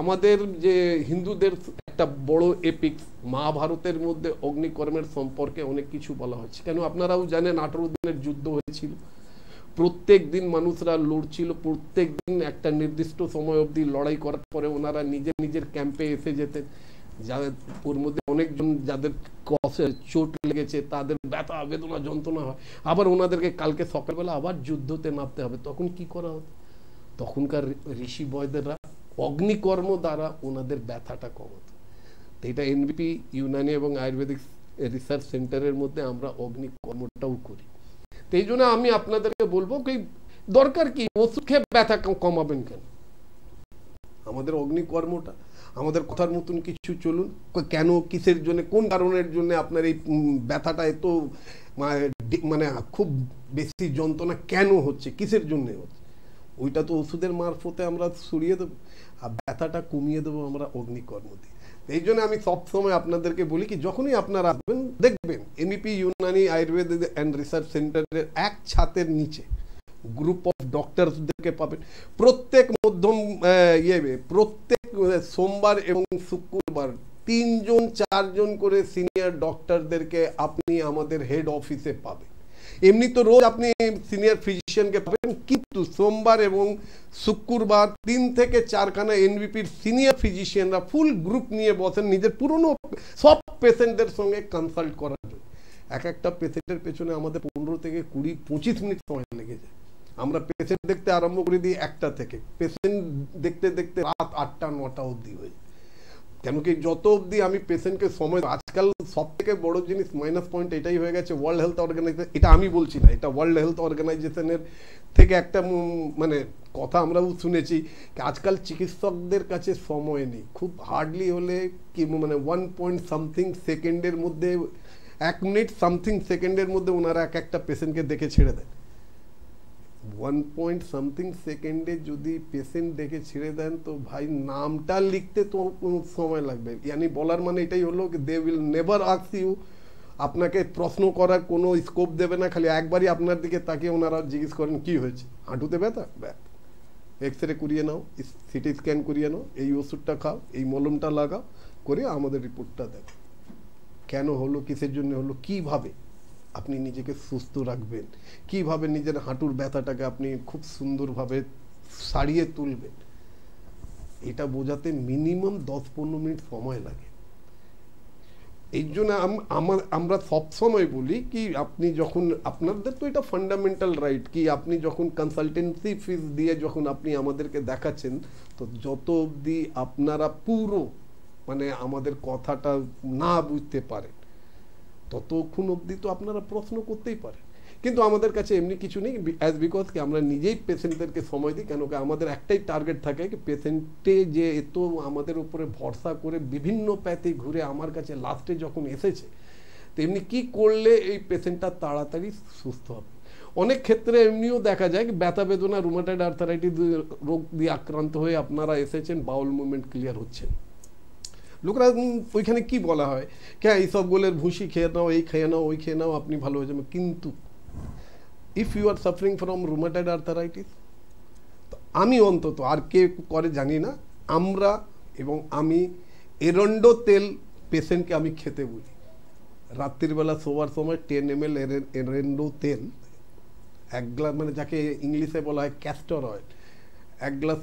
আমাদের যে হিন্দুদের একটা বড় এপিক মহাভারতের মধ্যে অগ্নিকর্মের সম্পর্কে অনেক কিছু বলা হচ্ছে কেন আপনারাও জানেন আঠারো দিনের যুদ্ধ হয়েছিল? প্রত্যেক দিন মানুষরা লড়ছিল, প্রত্যেক দিন একটা নির্দিষ্ট সময় অবধি লড়াই করার পরে ওনারা নিজের নিজের ক্যাম্পে এসে যেতেন যাদের ওর মধ্যে অনেকজন যাদের কষে চোট লেগেছে, তাদের ব্যথা, বেদনা, যন্ত্রণা হয়। আবার ওনাদেরকে কালকে সকালবেলা আবার যুদ্ধতে নামতে হবে। তখন কি করা হতো তখনকার ঋষি বয়দেররা অগ্নিকর্ম দ্বারা ওনাদের ব্যথাটা কমাতো। এটা এনবিপি ইউনানি এবং আয়ুর্বেদিক রিসার্চ সেন্টারের মধ্যে আমরা অগ্নিকর্মটাও করি। তো এই জন্য আমি আপনাদেরকে বলব কি, দরকার কি? ওষুধ ব্যথা কমাবেন কেন? আমাদের অগ্নিকর্মটা, আমাদের কথার মতন কিছু চলুন। কেন, কিসের জন্য, কোন কারণের জন্য আপনার এই ব্যথাটা এত মানে খুব বেশি যন্ত্রণা কেন হচ্ছে? কিসের জন্য হচ্ছে? ওইটা তো ওষুধের মারফতে আমরা সরিয়ে দেবো। আর ব্যথাটা কমিয়ে দেবো আমরা অগ্নিকর্ম দিয়ে। এই জন্য আমি সবসময় আপনাদেরকে বলি কি, যখনই আপনারা আসবেন, দেখবেন MEP Unani Ayurveda and research সেন্টারের এক ছাতের নিচে গ্রুপ অফ ডক্টরসদেরকে পাবেন। প্রত্যেক মধ্যম ইয়ে প্রত্যেক সোমবার এবং শুক্রবার তিনজন, চারজন করে সিনিয়র ডক্টরদেরকে আপনি আমাদের হেড অফিসে পাবেন। এমনি তো রোজ আপনি সিনিয়র ফিজিশিয়ানকে পাবেন, কিন্তু সোমবার এবং শুক্রবার তিন থেকে চারখানা এনবিপির সিনিয়র ফিজিশিয়ানরা ফুল গ্রুপ নিয়ে বসেন, নিজের পুরনো সব পেশেন্টদের সঙ্গে কনসাল্ট করার জন্য। এক একটা পেশেন্টের পেছনে আমাদের পনেরো থেকে কুড়ি, পঁচিশ মিনিট সময় লেগে যায়। আমরা পেশেন্ট দেখতে আরম্ভ করে দিই একটা থেকে। পেশেন্ট দেখতে দেখতে রাত আটটা, নটা অবধি হয়ে যায়। কেন কি যত অবধি আমি পেশেন্টকে সময় আজকাল সব থেকে বড় জিনিস মাইনাস পয়েন্ট এটাই হয়ে গেছে ওয়ার্ল্ড হেলথ অর্গানাইজেশন এটা আমি বলছি না, এটা ওয়ার্ল্ড হেলথ অর্গানাইজেশনের থেকে একটা মানে কথা আমরাও শুনেছি আজকাল চিকিৎসকদের কাছে সময় নেই। খুব হার্ডলি হলে কি মানে ওয়ান পয়েন্ট সামথিং সেকেন্ডের মধ্যে, এক মিনিট সামথিং সেকেন্ডের মধ্যে ওনারা এক একটা পেশেন্টকে দেখে ছেড়ে দেয়। ওয়ান পয়েন্ট সামথিং সেকেন্ডে যদি পেশেন্ট দেখে ছেড়ে দেন, তো ভাই নামটা লিখতে তো কোনো সময় লাগবে। ইয়ানি বলার মানে এটাই হলো দে উইল নেভার আক্স ইউ আপনাকে প্রশ্ন করার কোনো স্কোপ দেবে না, খালি একবারই আপনার দিকে তাকিয়ে ওনারা জিজ্ঞেস করেন, কি হয়েছে? হাঁটুতে ব্যথা? ব্যাথ এক্স রে করিয়ে নাও সিটি স্ক্যান করিয়ে নাও, এই ওষুধটা খাও, এই মলমটা লাগাও, করে আমাদের রিপোর্টটা দেখো। কেন হলো, কিসের জন্য হলো, কীভাবে? আপনি নিজেকে সুস্থ রাখবেন। কীভাবে নিজের হাঁটুর ব্যথাটাকে আপনি খুব সুন্দরভাবে সারিয়ে তুলবেন, এটা বোঝাতে মিনিমাম দশ পনেরো মিনিট সময় লাগে। এই জন্য আমার, আমরা সবসময় বলি কি, আপনি যখন, আপনাদের তো এটা ফান্ডামেন্টাল রাইট কি, আপনি যখন কনসালটেন্সি ফিস দিয়ে যখন আপনি আমাদেরকে দেখাচ্ছেন, তো যত অবধি আপনারা পুরো মানে আমাদের কথাটা না বুঝতে পারেন ততক্ষণ অবধি তো আপনারা প্রশ্ন করতেই পারেন। কিন্তু আমাদের কাছে এমনি কিছু নেই অ্যাজ বিকজ কি আমরা নিজেই পেশেন্টদেরকে সময় দিই, কেন কি আমাদের একটাই টার্গেট থাকে কি পেশেন্টে যে এত আমাদের উপরে ভরসা করে বিভিন্ন প্যাথে ঘুরে আমার কাছে লাস্টে যখন এসেছে, তেমনি কি করলে এই পেশেন্টটা তাড়াতাড়ি সুস্থ হবে? অনেক ক্ষেত্রে এমনিও দেখা যায় ব্যথা বেদনা রুমাটাইড আর্থারাইটিস রোগ দিয়ে আক্রান্ত হয়ে আপনারা এসেছেন বাউল মুভমেন্ট ক্লিয়ার হচ্ছেন লোকরা ওইখানে কি বলা হয়? কে এইসব গোলের ভুসি খেয়ে নাও, এই খেয়ে নাও, ওই খেয়ে নাও, আপনি ভালো হয়ে যাবেন। কিন্তু if you are suffering from rheumatoid arthritis আমি অন্তত, আর কে করে জানি না, আমরা এবং আমি এরন্ডো তেল পেশেন্টকে আমি খেতে বলি। রাত্রিবেলা শোবার সময় টেন এম এল এরেন্ডো তেল, এক গ্লাস মানে যাকে ইংলিশে বলা হয় ক্যাস্টর অয়েল এক গ্লাস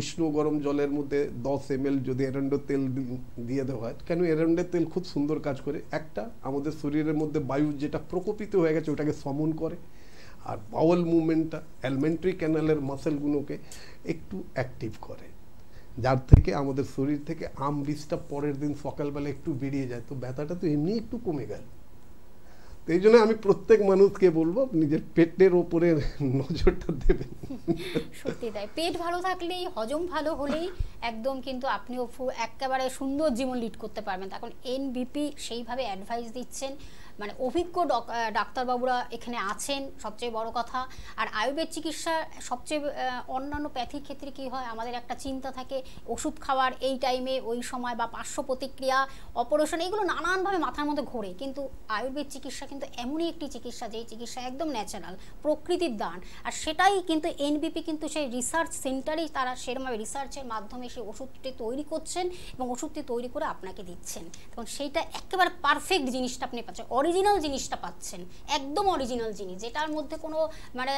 উষ্ণ গরম জলের মধ্যে দশ এম যদি এরেন্ডো তেল দিয়ে দেওয়া হয়, কেন এরেন্ডোর তেল খুব সুন্দর কাজ করে? একটা, আমাদের শরীরের মধ্যে বায়ু যেটা প্রকোপিত হয়ে গেছে, ওটাকে সমন করে। আর বাউল মুভমেন্টটা অ্যালমেন্ট্রি ক্যানালের মাসেলগুলোকে একটু অ্যাক্টিভ করে। যার থেকে আমাদের শরীর থেকে আম বিষটা পরের দিন সকালবেলা একটু বেরিয়ে যায়, তো ব্যথাটা তো এমনি একটু কমে গেল। এই জন্য আমি প্রত্যেক মানুষকে বলব, নিজের পেটের ওপরে নজরটা দেবেন। সত্যি তাই। পেট ভালো থাকলেই, হজম ভালো হলেই একদম কিন্তু আপনিও একেবারে সুন্দর জীবন লিড করতে পারবেন। এখন এনবিপি সেইভাবে অ্যাডভাইস দিচ্ছেন। মানে অভিজ্ঞ ডক- ডাক্তারবাবুরা এখানে আছেন, সবচেয়ে বড় কথা। আর আয়ুর্বেদ চিকিৎসা সবচেয়ে অন্যান্য প্যাথির ক্ষেত্রে কি হয়? আমাদের একটা চিন্তা থাকে, ওষুধ খাওয়ার এই টাইমে ওই সময় বা পার্শ্ব প্রতিক্রিয়া, অপারেশন, এগুলো নানানভাবে মাথার মধ্যে ঘোরে। কিন্তু আয়ুর্বেদ চিকিৎসা কিন্তু এমনই একটি চিকিৎসা, যেই চিকিৎসা একদম ন্যাচারাল প্রকৃতির দান। আর সেটাই কিন্তু এনবিপি কিন্তু সেই রিসার্চ সেন্টারেই তারা সেরকমভাবে রিসার্চের মাধ্যমে সেই ওষুধটি তৈরি করছেন এবং ওষুধটি তৈরি করে আপনাকে দিচ্ছেন। তখন সেইটা একেবারে পারফেক্ট জিনিসটা আপনি পাচ্ছেন। অরিজিনাল জিনিসটা পাচ্ছেন, একদম অরিজিনাল জিনিস, যেটার মধ্যে কোনো মানে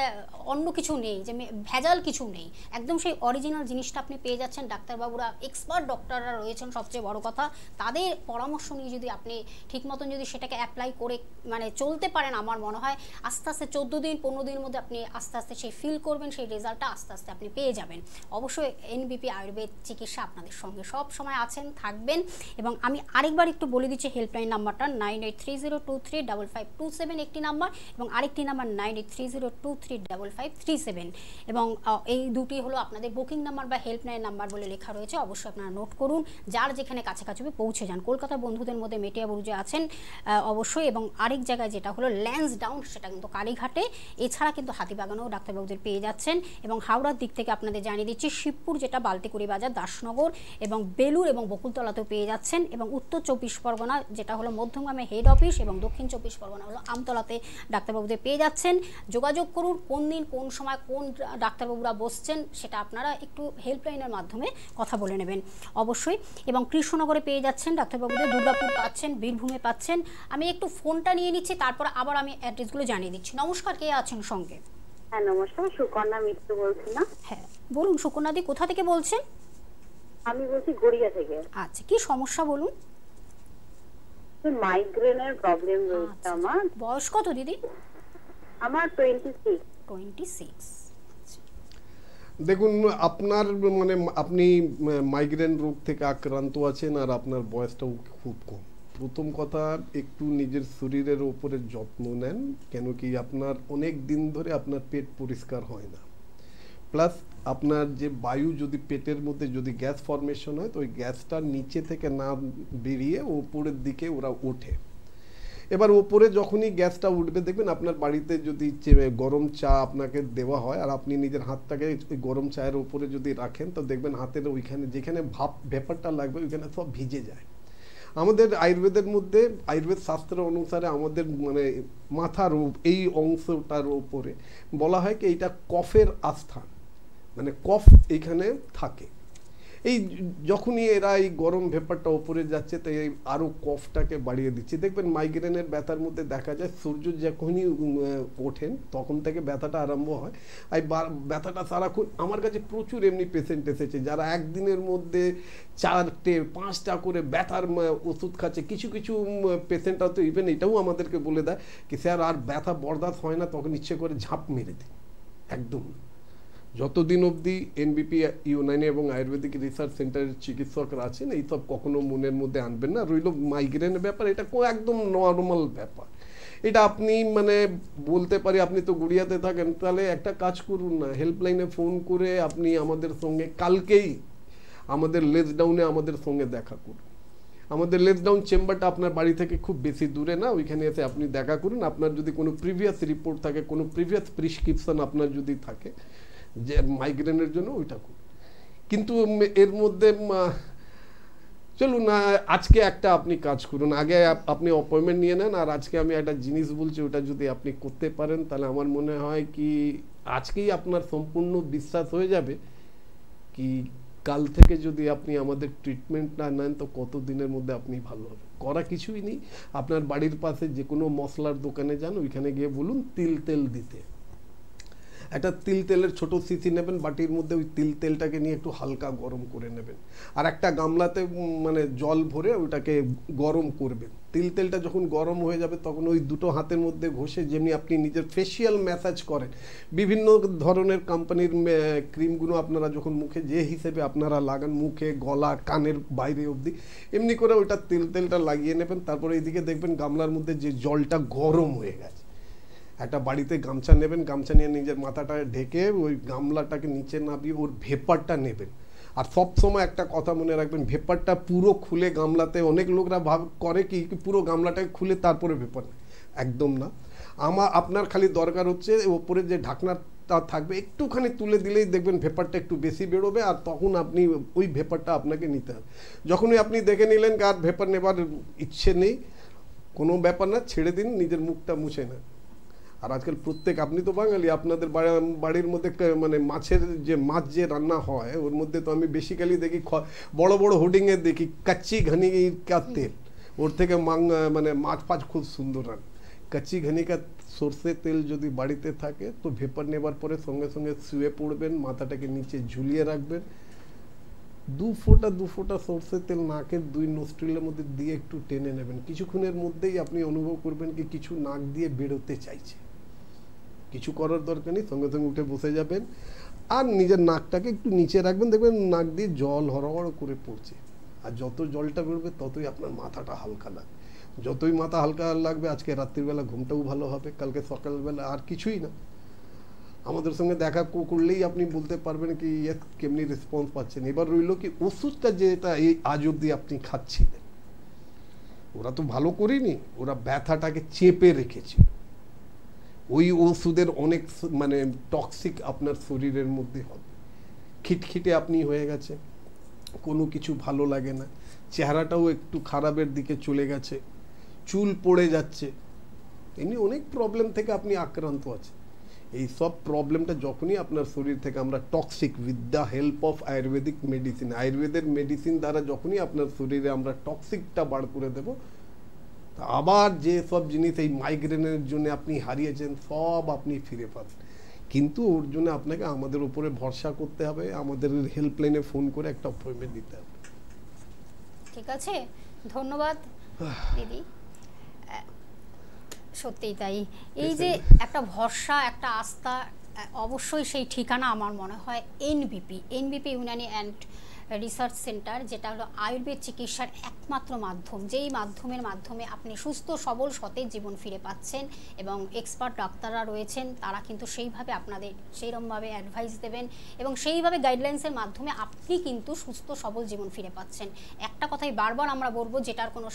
অন্য কিছু নেই, যে ভেজাল কিছু নেই, একদম সেই অরিজিনাল জিনিসটা আপনি পেয়ে যাচ্ছেন, ডাক্তারবাবুরা এক্সপার্ট ডক্টররা রয়েছেন সবচেয়ে বড় কথা, তাদের পরামর্শ নিয়ে যদি আপনি ঠিক মতন যদি সেটাকে অ্যাপ্লাই করে মানে চলতে পারেন আমার মনে হয়, আস্তে আস্তে চোদ্দ দিন, পনেরো দিনের মধ্যে আপনি আস্তে আস্তে সেই ফিল করবেন, সেই রেজাল্টটা আস্তে আস্তে আপনি পেয়ে যাবেন। অবশ্যই এনবিপি আয়ুর্বেদ চিকিৎসা আপনাদের সঙ্গে সব সময় আছেন, থাকবেন, এবং আমি আরেকবার একটু বলে দিচ্ছি হেল্পলাইন নাম্বারটা nine eight three zero two three double five two seven একটি নাম্বার এবং আরেকটি number nine eight three zero two three double five three seven এবং এই দুটি হলো আপনাদের বুকিং নাম্বার বা হেল্পলাইন নাম্বার বলে লেখা রয়েছে। অবশ্যই আপনারা নোট করুন। যার যেখানে কাছাকাছি পৌঁছে যান। কলকাতার বন্ধুদের মধ্যে মেটিয়া বুরুজে আছেন অবশ্যই এবং আরেক জায়গায় যেটা হলো ল্যান্স ডাউন সেটা কিন্তু কালীঘাটে। এছাড়া কিন্তু হাতিবাগানেও ডাক্তারবাবুদের পেয়ে যাচ্ছেন এবং হাওড়ার দিক থেকে আপনাদের জানিয়ে দিচ্ছি, শিবপুর যেটা বালতিকুড়ি বাজার, দাসনগর এবং বেলুর এবং বকুলতলাতেও পেয়ে যাচ্ছেন এবং উত্তর চব্বিশ পরগনা যেটা হলো মধ্যমগ্রামে হেড অফিস এবং দক্ষিণ চব্বিশ পরগনা হলো আমতলাতে ডাক্তারবাবুদের পেয়ে যাচ্ছেন। যোগাযোগ করুন কোন দিন কোন সময় কোন ডাক্তারবাবুরা বসছেন সেটা আপনারা একটু হেল্পলাইনের মাধ্যমে কথা বলে নেবেন। অবশ্যই এবং কৃষ্ণনগরে পেয়ে যাচ্ছেন ডাক্তারবাবুদের দুর্গাপুর পাচ্ছেন বীরভূমে পাচ্ছেন। আমি একটু ফোনটা নিয়ে নিচ্ছি তারপর আবার আমি অ্যাড্রেসগুলো জানিয়ে দিচ্ছি। নমস্কার কে আছেন সঙ্গে? হ্যাঁ নমস্কার সুকন্যা মিত্র বলছি না? হ্যাঁ বলুন সুকন্যাদি কোথা থেকে বলছেন? আমি বলছি গড়িয়া থেকে। আচ্ছা কি সমস্যা বলুন? মাইগ্রেনের প্রবলেম রয়েছে আচ্ছা, আমার। বয়স কত দিদি? আমার টোয়েন্টি সিক্স টোয়েন্টি সিক্স দেখুন আপনার মানে আপনি মাইগ্রেন রোগ থেকে আক্রান্ত আছেন আর আপনার বয়সটাও খুব কম। প্রথম কথা একটু নিজের শরীরের ওপরে যত্ন নেন কেন কি আপনার অনেক দিন ধরে আপনার পেট পরিষ্কার হয় না। প্লাস আপনার যে বায়ু যদি পেটের মধ্যে যদি গ্যাস ফর্মেশন হয়, তো ওই গ্যাসটা নিচে থেকে না বেরিয়ে ওপরের দিকে ওরা ওঠে। এবার ওপরে যখনই গ্যাসটা উঠবে, দেখবেন আপনার বাড়িতে যদি গরম চা আপনাকে দেওয়া হয়, আর আপনি নিজের হাতটাকে গরম চায়ের উপরে যদি রাখেন, তো দেখবেন হাতের ওইখানে যেখানে ভাপ ব্যাপারটা লাগবে, ওইখানে সব ভিজে যায়। আমাদের আয়ুর্বেদের মধ্যে, আয়ুর্বেদ শাস্ত্র অনুসারে আমাদের মানে মাথার এই অংশটার ওপরে বলা হয় কি, এইটা কফের আস্থান। মানে কফ এইখানে থাকে। এই যখনই এরা এই গরম ভেপারটা ওপরে যাচ্ছে, তাই এই আরও কফটাকে বাড়িয়ে দিচ্ছে। দেখবেন মাইগ্রেনের ব্যথার মধ্যে দেখা যায়, সূর্য যখনই ওঠেন, তখন থেকে ব্যথাটা আরম্ভ হয়। আর ব্যথাটা সারাক্ষণ, আমার কাছে প্রচুর এমনি পেশেন্ট এসেছে, যারা একদিনের মধ্যে চারটে, পাঁচটা করে ব্যথার ওষুধ খাচ্ছে। কিছু কিছু পেশেন্টরা তো ইভেন এটাও আমাদেরকে বলে দেয়, কি স্যার, আর ব্যথা বরদাস্ত হয় না, তখন ইচ্ছে করে ঝাঁপ মেরে দিই একদম। যতদিন অবধি এনবিপি ইউনাইনি এবং আয়ুর্বেদিক রিসার্চ সেন্টারের চিকিৎসকরা আছেন, এইসব কখনো মনের মধ্যে আনবেন না। রইল মাইগ্রেনের ব্যাপার, এটা একদম নর্মাল ব্যাপার। এটা আপনি মানে বলতে পারি, আপনি তো গুড়িয়াতে থাকেন, তাহলে একটা কাজ করুন না। হেল্পলাইনে ফোন করে আপনি আমাদের সঙ্গে কালকেই আমাদের লেস ডাউনে আমাদের সঙ্গে দেখা করুন। আমাদের লেস ডাউন চেম্বারটা আপনার বাড়ি থেকে খুব বেশি দূরে না, ওইখানে এসে আপনি দেখা করুন। আপনার যদি কোনো প্রিভিয়াস রিপোর্ট থাকে, কোনো প্রিভিয়াস প্রিসক্রিপশন আপনার যদি থাকে যে মাইগ্রেনের জন্য ওইটা করুন কিন্তু এর মধ্যে চলুন না আজকে একটা আপনি কাজ করুন। আগে আপনি অ্যাপয়েন্টমেন্ট নিয়ে নেন, আর আজকে আমি একটা জিনিস বলছি, ওটা যদি আপনি করতে পারেন, তাহলে আমার মনে হয় কি, আজকেই আপনার সম্পূর্ণ বিশ্বাস হয়ে যাবে কি, কাল থেকে যদি আপনি আমাদের ট্রিটমেন্ট না নেন, তো কত দিনের মধ্যে আপনি ভালো হবে করা কিছুই নেই। আপনার বাড়ির পাশে যে কোনো মশলার দোকানে যান, ওইখানে গিয়ে বলুন, তিল তেল দিতে। একটা তিল তেলের ছোট সিসি নেবেন, বাটির মধ্যে ওই তিল তেলটাকে নিয়ে একটু হালকা গরম করে নেবেন। আর একটা গামলাতে মানে জল ভরে ওটাকে গরম করবেন। তিল তেলটা যখন গরম হয়ে যাবে, তখন ওই দুটো হাতের মধ্যে ঘষে যেমনি আপনি নিজের ফেসিয়াল ম্যাসাজ করেন। বিভিন্ন ধরনের কোম্পানির ক্রিমগুলো আপনারা যখন মুখে, যে হিসেবে আপনারা লাগান, মুখে, গলা, কানের বাইরে অবধি, এমনি করে ওইটা তিল তেলটা লাগিয়ে নেবেন। তারপরে এইদিকে দেখবেন গামলার মধ্যে যে জলটা গরম হয়ে গেছে। একটা বাড়িতে গামছা নেবেন, গামছা নিয়ে নিজের মাথাটা ঢেকে ওই গামলাটাকে নিচে নামিয়ে ওর ভেপারটা নেবেন। আর সব সময় একটা কথা মনে রাখবেন, ভেপারটা পুরো খুলে গামলাতে অনেক লোকরা ভাব করে কি পুরো গামলাটাকে খুলে তারপরে ভেপার একদম না। আমার আপনার খালি দরকার হচ্ছে ওপরে যে ঢাকনাটা থাকবে, একটুখানি তুলে দিলেই দেখবেন ভেপারটা একটু বেশি বেরোবে আর তখন আপনি ওই ভেপারটা আপনাকে নিতে হবে। যখনই আপনি দেখে নিলেন আর ভেপার নেবার ইচ্ছে নেই, কোনো ব্যাপার না, ছেড়ে দিন, নিজের মুখটা মুছে নেন। আর আজকাল প্রত্যেক, আপনি তো বাঙালি, আপনাদের বাড়ির মধ্যে মানে মাছের যে মাছ যে রান্না হয়, ওর মধ্যে তো আমি বেসিক্যালি দেখি বড় বড় হোর্ডিংয়ে দেখি কাচ্চি ঘনি কা তেল। ওর থেকে মানে মাছ ফাছ খুব সুন্দর রান কাচ্চি ঘনি কা সর্ষে তেল যদি বাড়িতে থাকে, তো ভেপার নেবার পরে সঙ্গে সঙ্গে শুয়ে পড়বেন, মাথাটাকে নিচে ঝুলিয়ে রাখবেন। দু ফোঁটা দু ফোঁটা সর্ষের তেল নাকের দুই নস্ট্রিলের মধ্যে দিয়ে একটু টেনে নেবেন। কিছুক্ষণের মধ্যেই আপনি অনুভব করবেন কি কিছু নাক দিয়ে বেরোতে চাইছে। কিছু করার দরকার নেই, সঙ্গে সঙ্গে উঠে বসে যাবেন। আর নিজের নাকটাকে একটু নিচে রাখবেন, দেখবেন নাক দিয়ে জল হরহর করে পড়ছে। আর যত জলটা বেরোবে, ততই আপনার মাথাটা হালকা লাগবে। যতই মাথা হালকা লাগবে, আজকে রাত্রিবেলা ঘুমটাও ভালো হবে, কালকে সকালবেলা আর কিছুই না। আমাদের সঙ্গে দেখা করলেই আপনি বলতে পারবেন কি ইয়ে কেমনি রেসপন্স পাচ্ছেন? এবার রইল কি, ওষুধটা যেটা এই আজ অব্দি আপনি খাচ্ছিলেন, ওরা তো ভালো করেনি, ওরা ব্যথাটাকে চেপে রেখেছে। ওই ওষুধের অনেক মানে টক্সিক আপনার শরীরের মধ্যে হবে। খিটখিটে আপনি হয়ে গেছে, কোনো কিছু ভালো লাগে না। চেহারাটাও একটু খারাপের দিকে চলে গেছে, চুল পড়ে যাচ্ছে, এমনি অনেক প্রবলেম থেকে আপনি আক্রান্ত আছে এই সব প্রবলেমটা যখনই আপনার শরীর থেকে আমরা toxic with the help of ayurvedic medicine আয়ুর্বেদের মেডিসিন দ্বারা যখনই আপনার শরীরে আমরা টক্সিকটা বার করে দেব তা আবার যে সব জিনিস এই মাইগ্রেনের জন্য আপনি হারিয়েছেন সব আপনি ফিরে পাবেন কিন্তু ওর জন্য আপনাকে আমাদের উপরে ভরসা করতে হবে আমাদের হেল্পলাইনে ফোন করে একটা অ্যাপয়েন্টমেন্ট দিতে হবে। ঠিক আছে ধন্যবাদ দিদি। সত্যিই তাই। এই যে একটা ভরসা একটা আস্থা অবশ্যই সেই ঠিকানা আমার মনে হয় NBP NBP Unani and research centre যেটা হলো আয়ুর্বেদ চিকিৎসার একমাত্র মাধ্যম, যেই মাধ্যমের মাধ্যমে আপনি সুস্থ, সবল, সতেজ জীবন ফিরে পাচ্ছেন এবং এক্সপার্ট ডাক্তাররা রয়েছেন, তারা কিন্তু সেইভাবে আপনাদের সেইরকমভাবে অ্যাডভাইস দেবেন এবং সেইভাবে গাইডলাইন্সের মাধ্যমে আপনি কিন্তু সুস্থ, সবল জীবন ফিরে পাচ্ছেন। একটা কথাই বারবার আমরা বলব, যেটার কোনো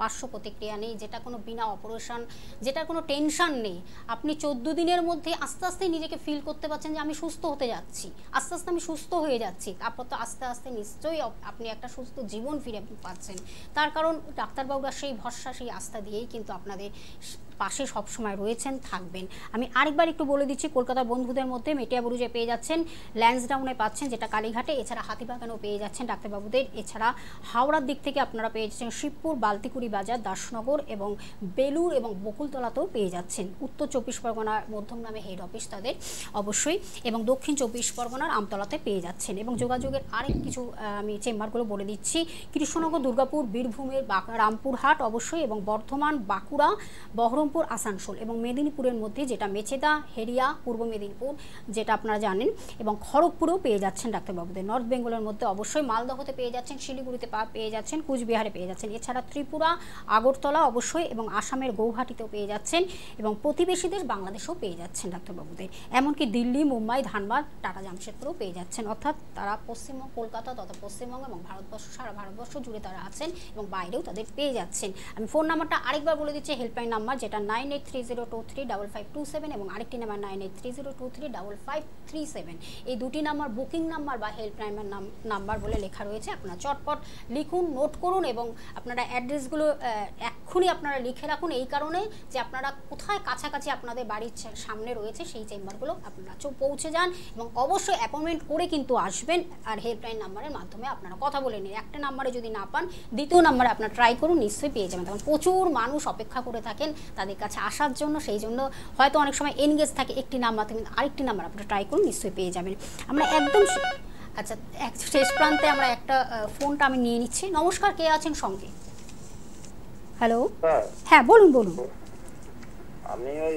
পার্শ্ব প্রতিক্রিয়া নেই, যেটা কোনো বিনা অপারেশন যেটার কোনো টেনশন নেই। আপনি চোদ্দ দিনের মধ্যে আস্তে আস্তে নিজেকে ফিল করতে পারছেন যে আমি সুস্থ হতে যাচ্ছি, আস্তে আস্তে আমি সুস্থ হয়ে যাচ্ছি। তারপর তো আস্তে আস্তে নিশ্চয়ই আপনি একটা সুস্থ জীবন ফিরে পাচ্ছেন। তার কারণ ডাক্তারবাবুরা সেই ভরসা, সেই আস্থা দিয়েই কিন্তু আপনাদের পাশে সবসময় রয়েছেন, থাকবেন। আমি আরেকবার একটু বলে দিচ্ছি, কলকাতার বন্ধুদের মধ্যে মেটিয়াবুরুজে পেয়ে যাচ্ছেন, ল্যান্সডাউনে পাচ্ছেন যেটা কালীঘাটে, এছাড়া হাতিবাগানেও পেয়ে যাচ্ছেন ডাক্তারবাবুদের। এছাড়া হাওড়ার দিক থেকে আপনারা পেয়ে যাচ্ছেন শিবপুর, বালতিকুড়ি বাজার, দাসনগর এবং বেলুর এবং বকুলতলাতেও পেয়ে যাচ্ছেন। উত্তর চব্বিশ পরগনার মধ্যম নামে হেড অফিস তাদের, অবশ্যই। এবং দক্ষিণ চব্বিশ পরগনার আমতলাতে পেয়ে যাচ্ছেন। এবং যোগাযোগের আরেক কিছু আমি চেম্বারগুলো বলে দিচ্ছি, কৃষ্ণনগর, দুর্গাপুর, বীরভূমের রামপুরহাট অবশ্যই এবং বর্ধমান, বাঁকুড়া বহরমপুর আসানসোল এবং মেদিনীপুরের মধ্যে যেটা মেচেদা হেরিয়া পূর্ব মেদিনীপুর যেটা আপনারা জানেন এবং খড়গপুরেও পেয়ে যাচ্ছেন ডাক্তারবাবুদের। নর্থ বেঙ্গলের মধ্যে অবশ্যই মালদহতে পেয়ে যাচ্ছেন, শিলিগুড়িতে পেয়ে যাচ্ছেন, কুচবিহারে পেয়ে যাচ্ছেন। এছাড়া ত্রিপুরা, আগরতলা অবশ্যই এবং আসামের গৌহাটিতেও পেয়ে যাচ্ছেন এবং প্রতিবেশীদের বাংলাদেশেও পেয়ে যাচ্ছেন ডাক্তারবাবুদের। এমনকি দিল্লি, মুম্বাই, ধানবাদ, টাটা জামশেদপুরেও পেয়ে যাচ্ছেন। অর্থাৎ তারা পশ্চিমবঙ্গ, কলকাতা তথা পশ্চিমবঙ্গ এবং ভারতবর্ষ, সারা ভারতবর্ষ জুড়ে তারা আছেন এবং বাইরেও তাদের পেয়ে যাচ্ছেন। আমি ফোন নাম্বারটা আরেকবার বলে দিচ্ছি হেল্পলাইন নাম্বার যেটা nine eight three zero two three double five two seven এবং আরেকটি number nine eight three zero two three double five three seven এই দুটি নাম্বার বুকিং নাম্বার বা হেল্পলাইনের নাম নাম্বার বলে লেখা রয়েছে। আপনারা চটপট লিখুন নোট করুন এবং আপনারা অ্যাড্রেসগুলো এক্ষুনি আপনারা লিখে রাখুন এই কারণে যে আপনারা কোথায় কাছাকাছি আপনাদের বাড়ির সামনে রয়েছে সেই চেম্বারগুলো আপনারা পৌঁছে যান এবং অবশ্যই অ্যাপয়েন্টমেন্ট করে কিন্তু আসবেন আর হেল্পলাইন নাম্বারের মাধ্যমে আপনারা কথা বলে নিন। একটা নাম্বারে যদি না পান, দ্বিতীয় নাম্বারে আপনারা ট্রাই করুন, নিশ্চয়ই পেয়ে যাবেন। তখন প্রচুর মানুষ অপেক্ষা করে থাকেন তাদের কাছে আসার জন্য সেই জন্য হয়তো অনেক সময় এনগেজ থাকে একটি নাম্বার থেকে আরেকটি নাম্বার আপনারা ট্রাই করুন নিশ্চয়ই পেয়ে যাবেন। আমরা একদম আচ্ছা এক শেষ প্রান্তে আমরা একটা ফোনটা আমি নিয়ে নিচ্ছি। নমস্কার কে আছেন সঙ্গে? হ্যালো হ্যাঁ। বলুন বলুন। আমি ওই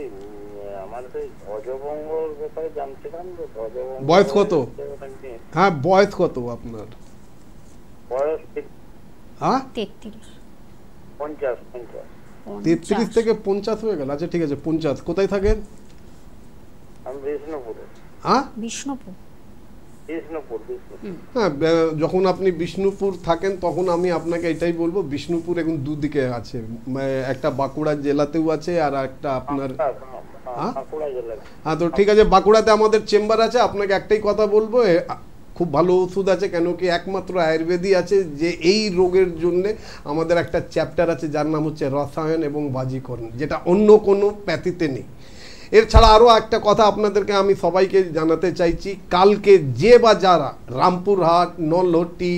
আমার ধ্বজভঙ্গর ব্যাপারে জানছিলাম তো ধ্বজভঙ্গ বয়স কত? হ্যাঁ বয়স কত আপনার? বয়স হ্যাঁ? তেত্রিশ। পঞ্চাশ পঞ্চাশ। তেত্রিশ থেকে পঞ্চাশ হয়ে গেল। আচ্ছা ঠিক আছে পঞ্চাশ। কোথায় থাকেন? আমি বিষ্ণুপুরে। হ্যাঁ? বিষ্ণুপুর। হ্যাঁ যখন আপনি বিষ্ণুপুর থাকেন তখন আমি আপনাকে এটাই বলব বিষ্ণুপুর এখন দুদিকে আছে। একটা বাঁকুড়া জেলাতেও আছে আর একটা আপনার হ্যাঁ? বাঁকুড়া জেলায় হ্যাঁ তো ঠিক আছে বাঁকুড়াতে আমাদের চেম্বার আছে। আপনাকে একটাই কথা বলব খুব ভালো ওষুধ আছে, কেন কি একমাত্র আয়ুর্বেদই আছে যে এই রোগের জন্যে আমাদের একটা চ্যাপ্টার আছে যার নাম হচ্ছে রসায়ন এবং বাজিকরণ, যেটা অন্য কোনো প্যাথিতে নেই। এছাড়া আরও একটা কথা আপনাদেরকে আমি সবাইকে জানাতে চাইছি, কালকে যে বা যারা রামপুরহাট নলহট্টি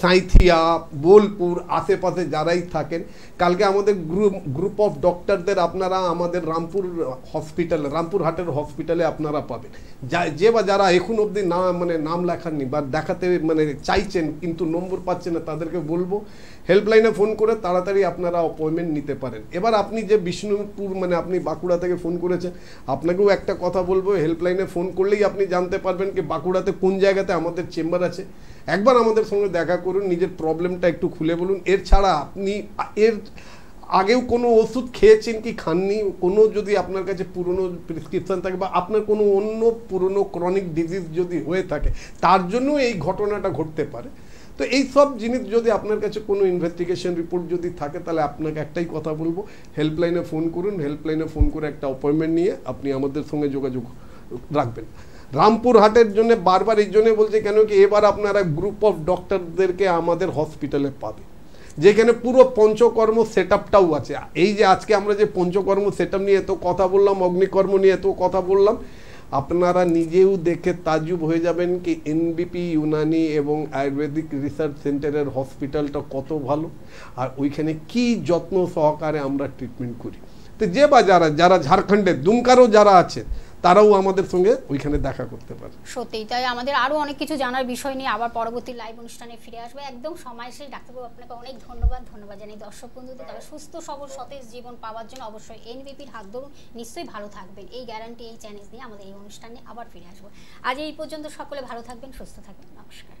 সাঁইথিয়া, বোলপুর, আশেপাশে যারাই থাকেন, কালকে আমাদের গ্রুপ গ্রুপ অফ ডক্টরদের আপনারা আমাদের রামপুর হসপিটালে, রামপুর হাটের হসপিটালে আপনারা পাবেন। যা, যে বা যারা এখন অবধি না মানে নাম লেখাননি বা দেখাতে মানে চাইছেন, কিন্তু নম্বর পাচ্ছেন না, তাদেরকে বলব, হেল্পলাইনে ফোন করে তাড়াতাড়ি আপনারা অ্যাপয়েন্টমেন্ট নিতে পারেন। এবার আপনি যে বিষ্ণুপুর মানে আপনি বাঁকুড়া থেকে ফোন করেছেন, আপনাকেও একটা কথা বলব, হেল্পলাইনে ফোন করলেই আপনি জানতে পারবেন কি বাঁকুড়াতে কোন জায়গাতে আমাদের চেম্বার আছে। একবার আমাদের সঙ্গে দেখা করুন, নিজের প্রবলেমটা একটু খুলে বলুন। এর ছাড়া আপনি, এর আগেও কোনো ওষুধ খেয়েছেন কি খাননি? কোনো যদি আপনার কাছে পুরনো প্রেসক্রিপশন থাকে বা আপনার কোনো অন্য পুরনো ক্রনিক ডিজিজ যদি হয়ে থাকে, তার জন্য এই ঘটনাটা ঘটতে পারে। তো এই সব জিনিস যদি আপনার কাছে কোনো ইনভেস্টিগেশন রিপোর্ট যদি থাকে, তাহলে আপনাকে একটাই কথা বলব। হেল্পলাইনে ফোন করুন হেল্পলাইনে ফোন করে একটা অ্যাপয়েন্টমেন্ট নিয়ে আপনি আমাদের সঙ্গে যোগাযোগ রাখবেন। রামপুর হাটের জন্য বারবার এই জন্য বলছে, কেন কি এবার আপনারা গ্রুপ অফ ডক্টরদেরকে আমাদের হসপিটালে পাবে। যেখানে পুরো পঞ্চকর্ম সেট আপটাও আছে। এই যে আজকে আমরা যে পঞ্চকর্ম সেট নিয়ে এত কথা বললাম, অগ্নিকর্ম নিয়ে এত কথা বললাম, আপনারা নিজেও দেখে তাজুব হয়ে যাবেন কি এনবিপি ইউনানি এবং আয়ুর্বেদিক রিসার্চ সেন্টারের হসপিটালটা কত ভালো, আর ওইখানে কি যত্ন সহকারে আমরা ট্রিটমেন্ট করি। তো যে বা যারা যারা ঝাড়খণ্ডের, দুমকারও যারা আছে তারাও আমাদের সঙ্গে ওইখানে দেখা করতে পারে। সত্যি তাই আমাদের আরও অনেক কিছু জানার বিষয় নিয়ে আবার পরবর্তী লাইভ অনুষ্ঠানে ফিরে আসবে। একদম সময় শেষ, ডাক্তারবাবু, আপনাকে অনেক ধন্যবাদ ধন্যবাদ জানাই। দর্শক বন্ধুদের তারা সুস্থ, সবল, সতেজ জীবন পাওয়ার জন্য অবশ্যই এনবিপির হাত ধরুন, নিশ্চয়ই ভালো থাকবেন। এই গ্যারান্টি এই চ্যালেঞ্জ নিয়ে আমাদের এই অনুষ্ঠানে আবার ফিরে আসব। আজ এই পর্যন্ত সকলে ভালো থাকবেন, সুস্থ থাকবেন। নমস্কার।